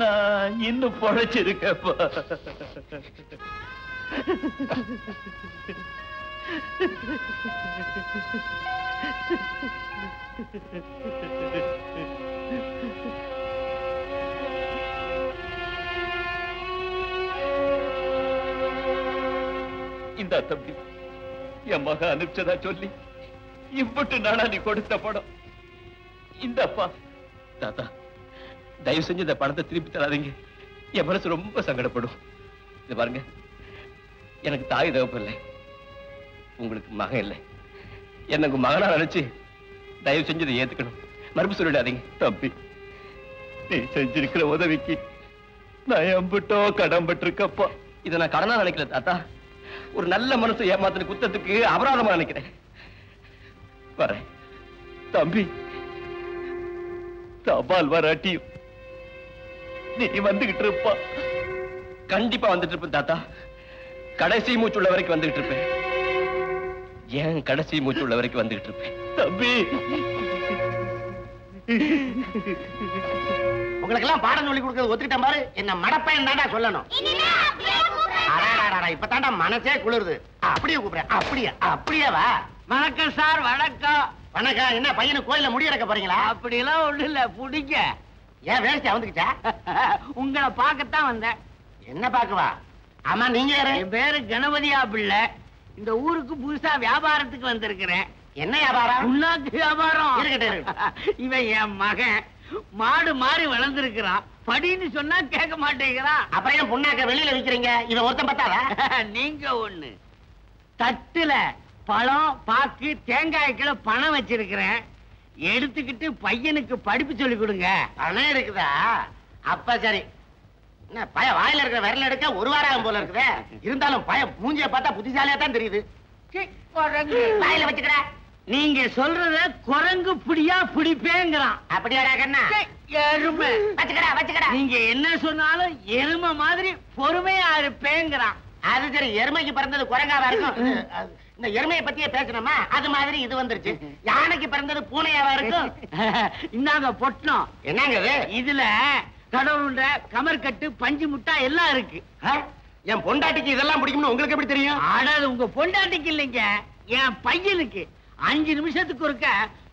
நான் இன்னும் பொழைச்சிருக்கப்பா இந்த தம்பி என் மக அனுப்பிச்சதா சொல்லி இம்புட்டு நாளா நீ கொடுத்த படம் இந்தப்பா. தாத்தா தயவு செஞ்சு இந்த பணத்தை திருப்பி தராதீங்க. என் மனசு ரொம்ப சங்கடப்படும். இது பாருங்க. எனக்கு தாய் தகப்பு இல்லை. உங்களுக்கு மகன் இல்லை. எனக்கு மகனா நினைச்சு தயவு செஞ்சு இதை ஏத்துக்கணும். மறுப்பு சொல்லிடாதீங்க. தம்பி நீ செஞ்சிருக்கிற உதவிக்கு நான் எம்புட்டோ கடன்பட்டிருக்கப்பா இதை நான் கடனா நினைக்கல தாத்தா. ஒரு நல்ல மனசு ஏமாத்தின குத்தத்துக்கு அபராதமா நினைக்கிறேன். வரேன். தம்பி தபால் வராட்டியும் நீ வந்துகிட்டு இருப்பா. கண்டிப்பா வந்துட்டு இருப்பேன் தாத்தா. கடைசி மூச்சு உள்ள வரைக்கும் வந்துகிட்டு இருப்பேன். ஏன் கடைசி மூச்சு உள்ள வரைக்கும் வந்துகிட்டு இருப்பேன்? தம்பி. உங்களுக்கு எல்லாம் பாடம் சொல்லி கொடுக்கறது ஒத்துக்கிட்ட மாதிரி என்ன மடப்பையன் தாண்டா சொல்லணும். அடாடாடாடா, இப்ப தாண்டா மனசே குளிருது. அப்படியே கூப்பிடுறேன். அப்படியே அப்படியே வா. வணக்கம் சார் வணக்கம். வணக்கம். என்ன பையனு கோயில்ல முடி இறக்க போறீங்களா? அப்படிலாம் ஒண்ணு இல்ல பிடிக்க ஏன் வேஸ்ட் வந்துக்கிச்சா? உங்களை பார்க்கத்தான் வந்தேன். என்ன பாக்குவா ஆமா நீங்க என் பேரு கணபதியா பிள்ளை. இந்த ஊருக்கு புதுசா வியாபாரத்துக்கு வந்திருக்கிறேன். என்ன வியாபாரம்? புண்ணாக்கு வியாபாரம். இவன் என் மகன். மாடு மாறி வளர்ந்திருக்கிறான். படின்னு சொன்னா கேட்க மாட்டேங்கிறான் அப்புறம் ஏன் புண்ணாக்க வெளியில விக்கிறீங்க? இவன் ஒருத்தன் பத்தாதா? நீங்க ஒண்ணு. தட்டுல பழம் பாக்கு தேங்காய்க்குள்ள பணம் வச்சிருக்கிறேன். எடுத்துக்கிட்டு பையனுக்கு படிப்பு சொல்லி கொடுங்க. பணம் இருக்குதா? அப்ப சரி. பய வாயில இருக்கிற விரல் எடுக்க ஒரு வாரம் ஆகும் போல இருக்குதே. இருந்தாலும் பய மூஞ்சிய பார்த்தா புத்திசாலியா தான் தெரியுது. வாயில வச்சுக்கடா. நீங்க சொல்றத குரங்கு புடியா பிடிப்பேங்கிறான். அப்படியாடா கண்ணா. எருமை. வச்சுக்கடா வச்சுக்கடா. நீங்க என்ன சொன்னாலும் எருமை மாதிரி பொறுமையா இருப்பேங்கிறான். அது சரி எருமைக்கு பிறந்தது குரங்காவா இருக்கும்? இந்த எருமையை பத்தியே பேசணுமா? அது மாதிரி இது வந்துருச்சு. யானைக்கு பிறந்தது பூனையாவா இருக்கும்? இந்தாங்க பொட்டணம். என்னங்க இது? இதுல கடவுண்ட கமர்கட்டு பஞ்சு முட்டா எல்லாம் இருக்கு. என் பொண்டாட்டிக்கு இதெல்லாம் பிடிக்கும்னு உங்களுக்கு எப்படி தெரியும்? ஆடாது உங்க பொண்டாட்டிக்கு இல்லைங்க. என் பையனுக்கு அஞ்சு நிமிஷத்துக்கு ஒருக்க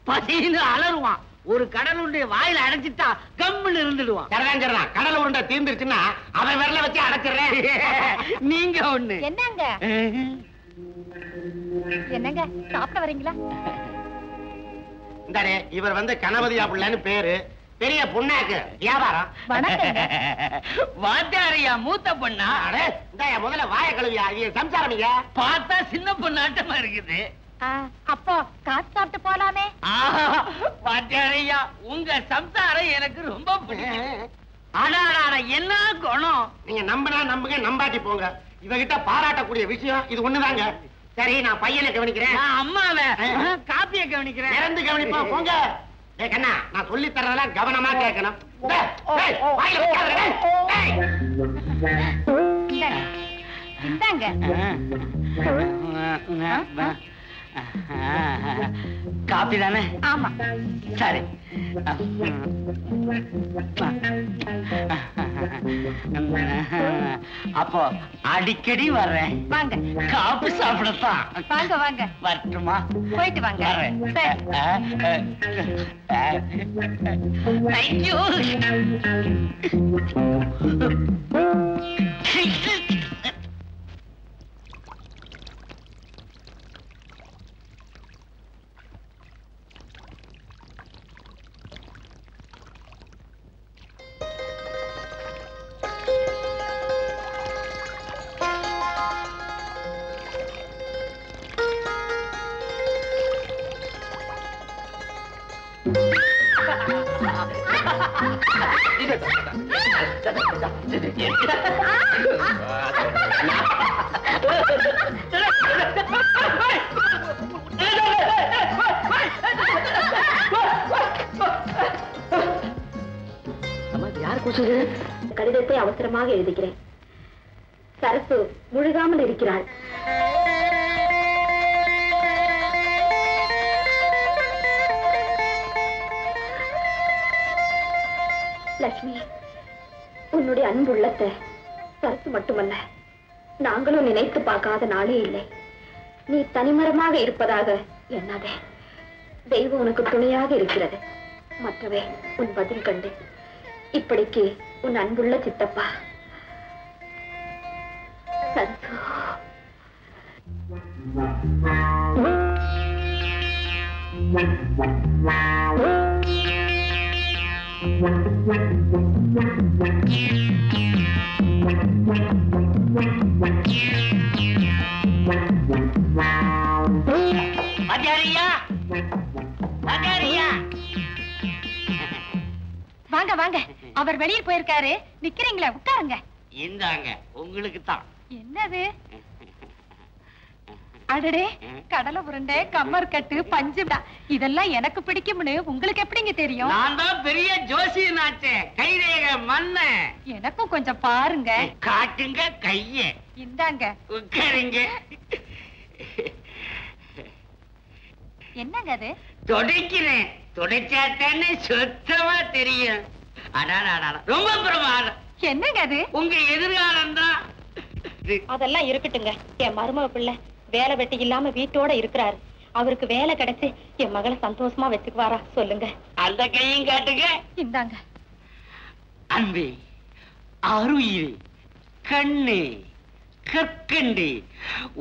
பசின்னு அலறுவான். ஒரு கடல் உருண்டை வாயில அடைச்சிட்டா கம்முன்னு இருந்துடுவான். சரிதான் சரிதான் கடல் உருண்டை தீர்ந்துருச்சுன்னா அவன் விரல வச்சு அடைச்சிடுறேன். நீங்க ஒண்ணு. என்னங்க? என்னங்க? சாப்பிட வரீங்களா? இந்தாடே இவர் வந்து கணபதியா பிள்ளைன்னு பேரு. பெரிய புண்ணாக்கு. வியாபாரம். வாத்தியாரியா மூத்த பொண்ணா? அடே இந்தாயா முதல்ல வாய கழுவியா? இது பார்த்தா சின்ன பொண்ணாட்டமா இருக்குது. அப்போ காசு சாப்பிட்டு போலாமே. வாத்தியாரையா உங்க சம்சாரம் எனக்கு ரொம்ப பிடிக்கும். அடாடாட என்ன குணம்? நீங்க நம்பினா நம்புங்க நம்பாட்டி போங்க. இவகிட்ட பாராட்டக்கூடிய விஷயம் இது ஒண்ணுதாங்க. சரி நான் பையனை கவனிக்கிறேன். அம்மாவை காப்பிய கவனிக்கிறேன். இறந்து கவனிப்போம் போங்க. ஏய் கண்ணா நான் சொல்லி தரதெல்லாம் கவனமா கேட்கணும். இந்தாங்க. காப்பி தானே? ஆமா. சரி. அப்போ அடிக்கடி வர்றேன். வாங்க. காப்பி சாப்பிடத்தான். வாங்க வாங்க. வரட்டுமா? போயிட்டு வாங்க. தேங்க்யூ இப்படிக்கு உன் அன்புள்ள சித்தப்பா அடடே கடலை உருண்டை கம்மர் கட்டு பஞ்சுடா இதெல்லாம் எனக்கு பிடிக்கும்னு உங்களுக்கு எப்படிங்க தெரியும்? நான் தான் பெரிய ஜோசியனாச்சே. கைரேக மன்ன. எனக்கும் கொஞ்சம் பாருங்க. காட்டுங்க கைய. இந்தாங்க. உட்காருங்க. என்னங்க அது? துடைக்கிறேன். துடைச்சாத்தானே சுத்தமா தெரியும். ரொம்ப பிரமாதம். என்னங்க அது? உங்க எதிர்காலம் தான் அதெல்லாம் இருக்கட்டுங்க. என் மருமக பிள்ளை. வேலை வெட்டி இல்லாம வீட்டோட இருக்கிறாரு. அவருக்கு வேலை கிடைச்சு என் மகளை சந்தோஷமா வச்சுக்குவாரா? சொல்லுங்க. அந்த கையும் காட்டுங்க. இந்தாங்க. அன்பே அருயிரே கண்ணே கற்கண்டே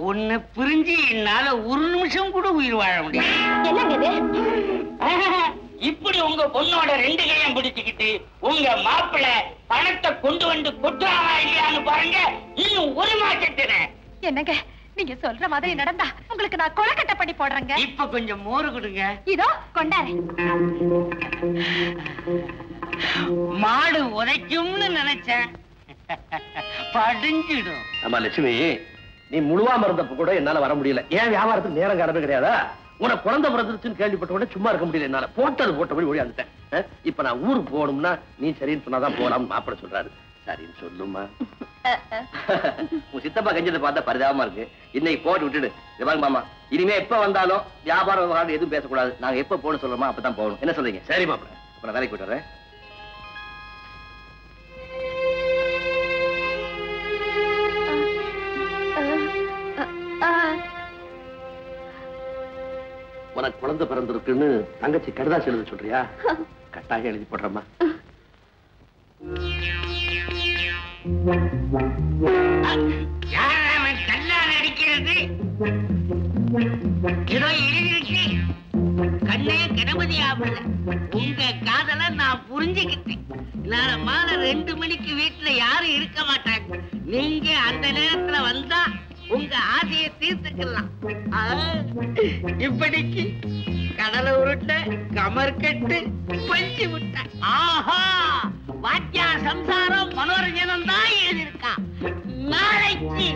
உன்னை பிரிஞ்சு என்னால ஒரு நிமிஷம் கூட உயிர் வாழ முடியாது என்னங்க இது? ஆஹா, இப்படி உங்க பொண்ணோட ரெண்டு கையும் பிடிச்சுக்கிட்டு உங்க மாப்பிள்ளை பணத்தை கொண்டு வந்து கொட்டுறாரா இல்லையான்னு பாருங்க. இன்னும் ஒரு மாசத்துல என்னங்க? நீங்க சொல்ற மாதிரி நடந்தா உங்களுக்கு நான் கொலக்கட்டை பண்ணி போடுறேங்க. இப்ப கொஞ்சம் மோரு கொடுங்க. இதோ கொண்டாரு மாடு உதைக்கும்னு நினைச்சேன். படிஞ்சிடும். ஆமா லட்சுமி நீ முழுவாம இருந்தப்ப கூட என்னால வர முடியல. ஏன் வியாபாரத்துக்கு நேரம் காரணமே கிடையாதா? உனக்கு குழந்தை பிறந்துருச்சுன்னு கேள்விப்பட்ட உடனே சும்மா இருக்க முடியல என்னால. போட்டது போட்டபடி ஓடியாந்துட்டேன். அஹ், இப்ப நான் ஊருக்கு போகணும்னா நீ சரின்னு சொன்னாதான் போலாம் மாப்பிள சொல்றாரு. சரின்னு சொல்லுமா? உன் சித்தப்பா கஞ்சதை பார்த்தா பரிதாபமா இருக்கு. இன்னைக்கு போட்டு விட்டுடு. பாருங்க மாமா. இனிமே எப்ப வந்தாலும் வியாபாரம் விவகாரம் எதுவும் பேசக்கூடாது. நாங்க எப்ப போகணும் சொல்றோமோ அப்பதான் போகணும். என்ன சொல்றீங்க? சரி மாப்பிள. அப்ப நான் வேலைக்கு வரேன். உனக்கு குழந்தை பிறந்திருக்குன்னு தங்கச்சி கடுதாசி எழுத சொல்றியா? கட்டாயம் எழுதி போடுறமா யார் அவன் கல்லால் அடிக்கிறது ஏதோ எழுதிருக்கு கண்ணே கணபதி ஆகல உங்க காதல நான் புரிஞ்சுக்கிட்டேன் நாளை மாலை ரெண்டு மணிக்கு வீட்டுல யாரும் இருக்க மாட்டாங்க நீங்க அந்த நேரத்துல வந்தா உங்க ஆசையை தீர்த்துக்கலாம் இப்படிக்கு கடலை உருட்ட கமர் கட்டு பஞ்சு விட்ட ஆஹா! வாக்கியா சம்சாரம் மனோரஞ்சனம் தான் எழுதியிருக்கான் நாளைக்கு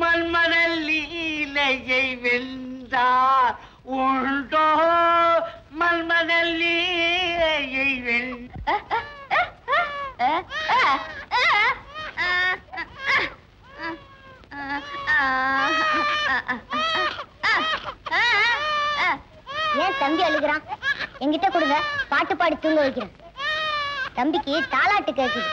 மன்மதல் லீலையை வென்றார் உண்டோ மன்மதல் லீலையை ஏன் தம்பி அழுகிறான்? என்கிட்ட கொடுங்க பாட்டு பாடி தூங்க வைக்கிறேன். தம்பிக்கு தாலாட்டு கேக்குது.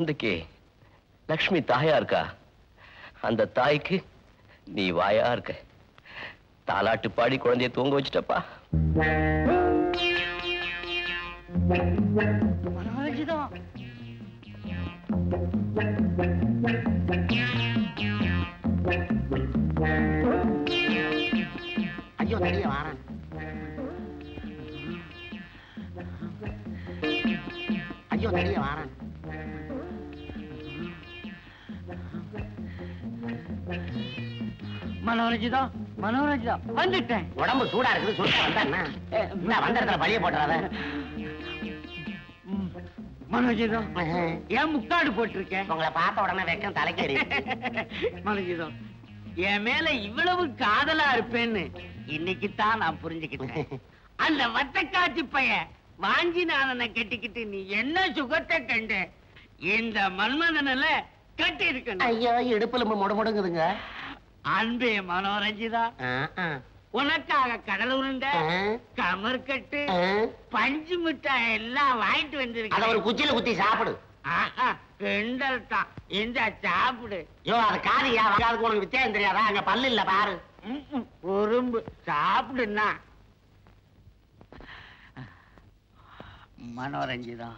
குழந்தைக்கு லக்ஷ்மி தாயா இருக்கா? அந்த தாய்க்கு நீ வாயா இருக்க. தாலாட்டு பாடி குழந்தைய தூங்க வச்சுட்டப்பா. மனோரஞ்சிதம் ஐயோ தெரிய வாரன். ஐயோ தெரிய வாரன். மனோரஞ்சிதம் மனோரஞ்சிதம் வந்துட்டேன். உடம்பு சூடா இருக்குது சுருக்க வந்தா என்ன? இந்த வந்த இடத்துல பழிய போட்டுறாத? மனோஜிதம் ஏன் முக்காடு போட்டிருக்கேன்? உங்களை பார்த்த உடனே வெக்கம் தலைக்கேறி. மனோஜிதம் என் மேல இவ்வளவு காதலா இருப்பேன்னு இன்னைக்கு தான் நான் புரிஞ்சுக்கிட்டேன். அந்த வட்டக்காட்சி பையன் வாஞ்சிநாதனை கட்டிக்கிட்டு நீ என்ன சுகத்தை கண்ட? இந்த மன்மதனில கட்டி இருக்கணும் ஐயோ இடுப்புல முட முடங்குதுங்க. அன்பே மனோரஞ்சிதா. உனக்காக கடல் உருண்டை கமர்கட்டு பஞ்சு மிட்டாய் எல்லாம் வாங்கிட்டு வந்திருக்கேன். அத ஒரு குச்சியில குத்தி சாப்பிடு. கிண்டல் தான் இந்த சாப்பிடு. யோ அது காரியா அதுக்கு உனக்கு வித்தியாசம் தெரியாதா? அங்க பல்லு இல்ல பாரு. உரும்பு. சாப்பிடுன்னா மனோரஞ்சிதா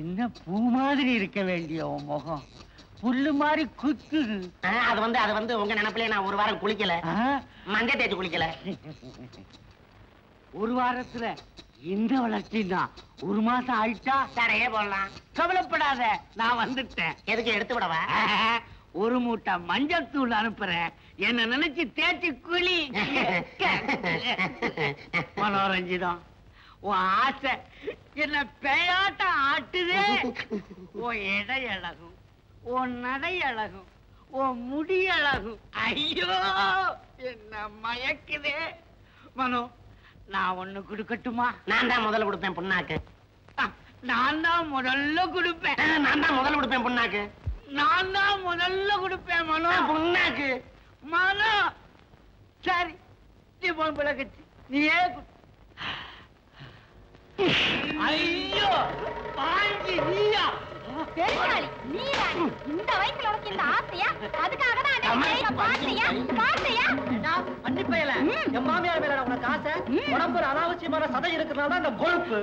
என்ன பூ மாதிரி இருக்க வேண்டிய உன் முகம்? புல்லு மாதிரி குத்துது ஆ, அது வந்து அது வந்து உங்க நினைப்பிலே நான் ஒரு வாரம் குளிக்கல. மஞ்ச தேய்ச்சி குளிக்கல. ஒரு வாரத்துல இந்த வளர்ச்சி தான். ஒரு மாசம் ஆயிட்டா தரையே போடலாம். கவலைப்படாத நான் வந்துட்டேன். எதுக்கு எடுத்து விடவா? ஒரு மூட்டை மஞ்சள் தூள் அனுப்புறேன். என்ன நினைச்சு தேய்ச்சி குளி. மனோரஞ்சிதம் உன் ஆசை என்ன பேயாட்டம் ஆட்டுதே. உன் எடை அழகும் உன் நடை அழகும் உன் முடி அழகும். ஐயோ என்ன மயக்குதே. மனோ நான் ஒண்ணு கொடுக்கட்டுமா? நான் தான் முதல்ல கொடுப்பேன் புண்ணாக்கு. நான் தான் முதல்ல கொடுப்பேன். நான் தான் முதல்ல கொடுப்பேன் புண்ணாக்கு. நான் தான் முதல்ல கொடுப்பேன் மனோ. புண்ணாக்கு. மனோ சரி நீ போன் பிளக்கச்சு. நீ கு- ஐயோ பாஞ்சி நீயா. பெருசாளி நீதானே இந்த வயசுல உனக்கு இந்த ஆசையா? அதுக்காக தான் பார்த்தையா அன்னிப்பையில என் மாமியார் மேல உனக்கு ஆசை. உடம்புல அனாவசியமான சதை இருக்கிறனால தான் இந்த கொழுப்பு.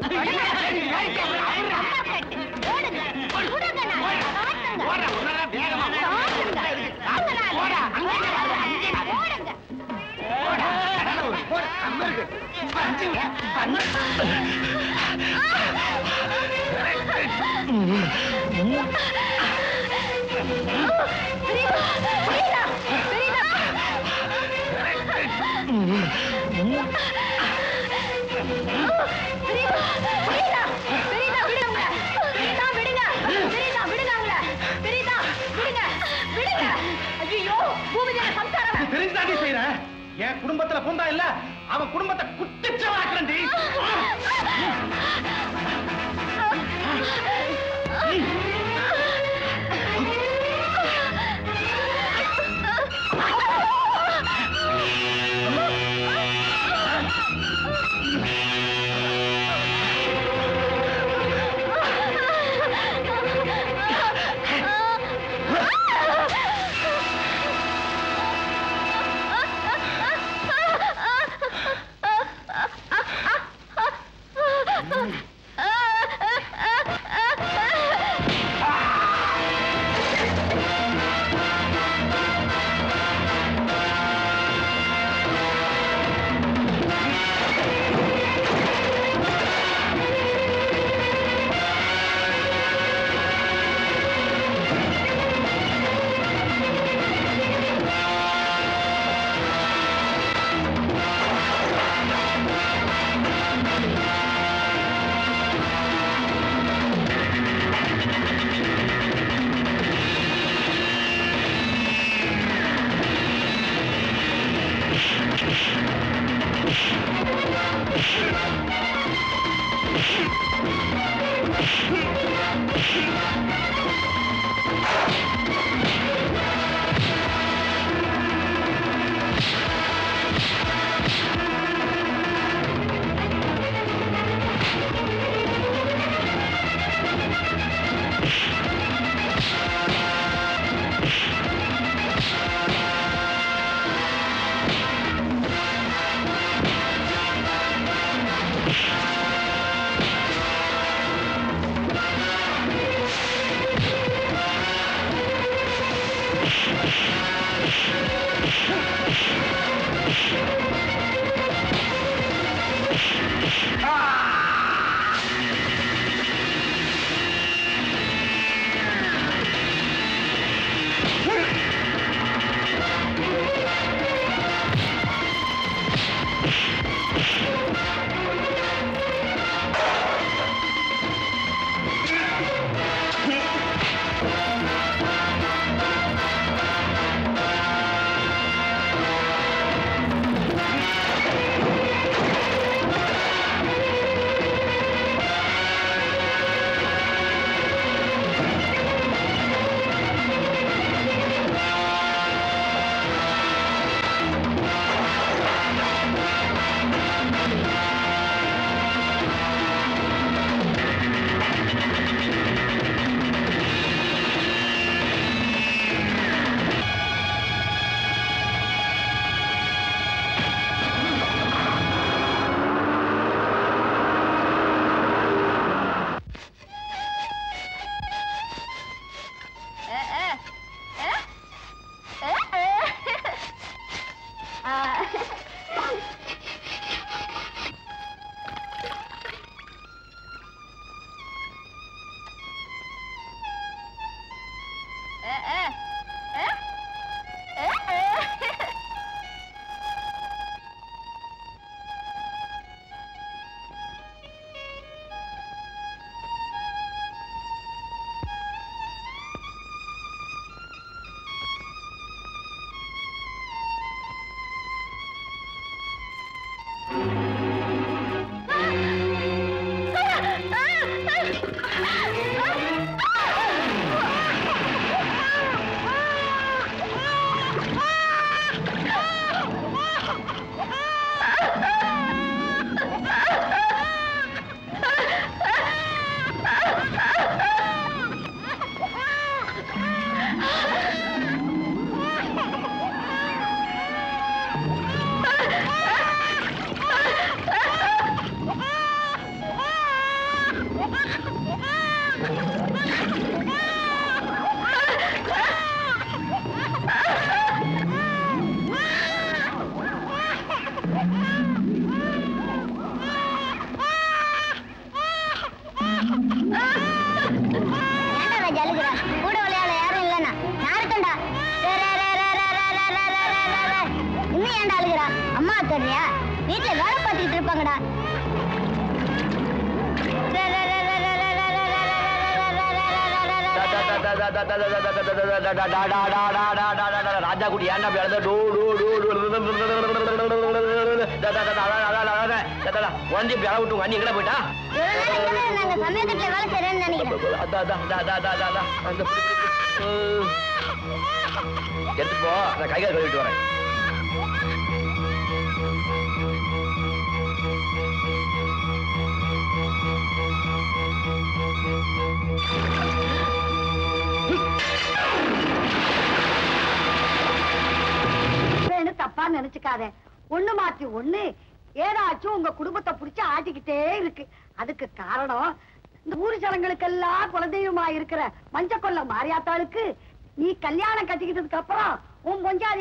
தெரிஞ்சாண்டி செய்யறேன் என் குடும்பத்துல பூந்தா இல்ல அவன் குடும்பத்தை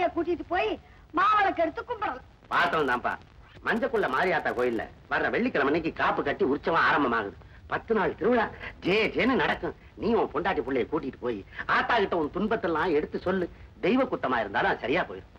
மாரியா கூட்டிட்டு போய் மாவளக்கு எடுத்து கும்பிடலாம். பாத்திரம் தான்ப்பா மஞ்சக்குள்ள மாரியாத்தா கோயில்ல வர்ற வெள்ளிக்கிழமை அன்னைக்கு காப்பு கட்டி உற்சவம் ஆரம்பமாகுது. பத்து நாள் திருவிழா ஜே ஜேன்னு நடக்கும். நீ உன் பொண்டாட்டி பிள்ளைய கூட்டிட்டு போய் ஆத்தா கிட்ட உன் துன்பத்தெல்லாம் எடுத்து சொல்லு. தெய்வ குத்தமா இருந்தாலும் சரியா போயிடும்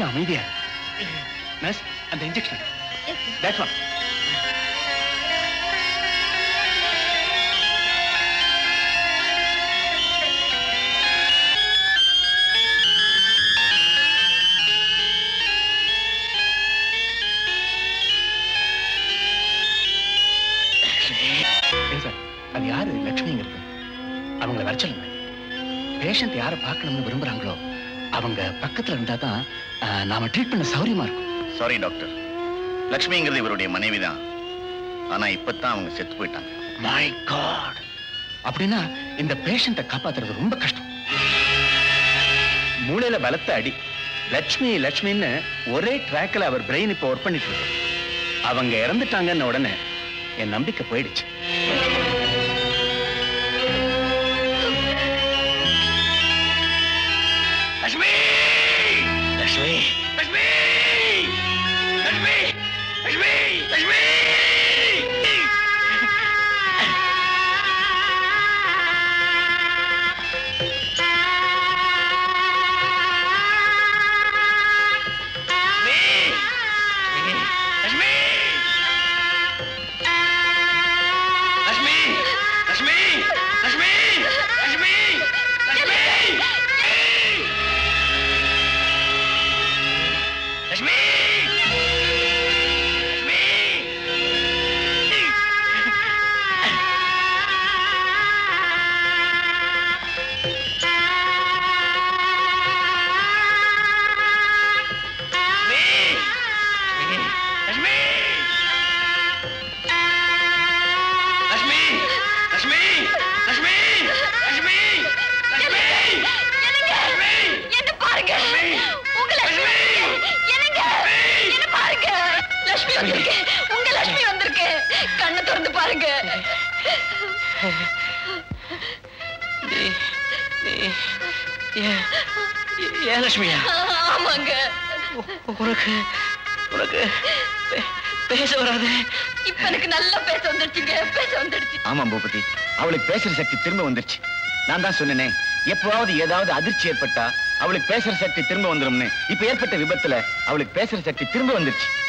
கொஞ்சம் அமைதியா நர்ஸ் அந்த injection that's one treatment treat சௌரியமா இருக்கும். சாரி டாக்டர் லக்ஷ்மிங்கிறது இவருடைய மனைவிதான். ஆனா இப்பதான் அவங்க செத்து போயிட்டாங்க. மை காட் அப்படின்னா இந்த பேஷண்ட்டை காப்பாத்துறது ரொம்ப கஷ்டம். மூளையில பலத்த அடி. லட்சுமி லட்சுமின்னு ஒரே ட்ராக்ல அவர் பிரெயின் இப்போ ஒர்க் பண்ணிட்டு இருக்கு. அவங்க இறந்துட்டாங்கன்னு உடனே என் நம்பிக்கை போயிடுச்சு. சொன்னேனே. எப்பவாவது ஏதாவது அதிர்ச்சி ஏற்பட்டா அவளுக்கு பேசுற சக்தி திரும்ப வந்துரும்னு. இப்ப ஏற்பட்ட விபத்துல அவளுக்கு பேசுற சக்தி திரும்ப வந்துருச்சு.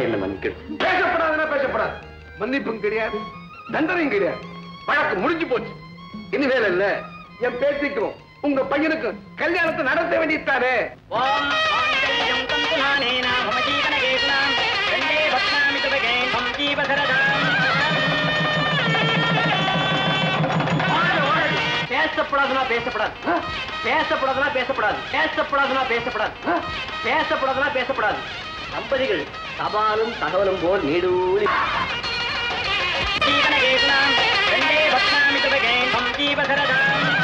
என்ன மன்னிக்கணும்? பேசப்படாதுன்னா பேசப்படாது. மன்னிப்பும் கிடையாது தண்டனையும் கிடையாது. வழக்கு முடிஞ்சு போச்சு. வேலை இல்ல. என் பேத்திக்கும் உங்க பையனுக்கு கல்யாணத்தை நடத்த வேண்டியதானே பேசப்படாதுன்னா பேசப்படாது. பேசப்படாதுன்னா பேசப்படாது. பேசப்படாதுன்னா பேசப்படாது. பேசப்படாதுன்னா பேசப்படாது. தம்பதிகள் தபாலும் தகவலும் போல் நீடூழி. ஜீவனகேதுனாம் கண்டே பத்னாமி துபகே ஜீவசரதாம்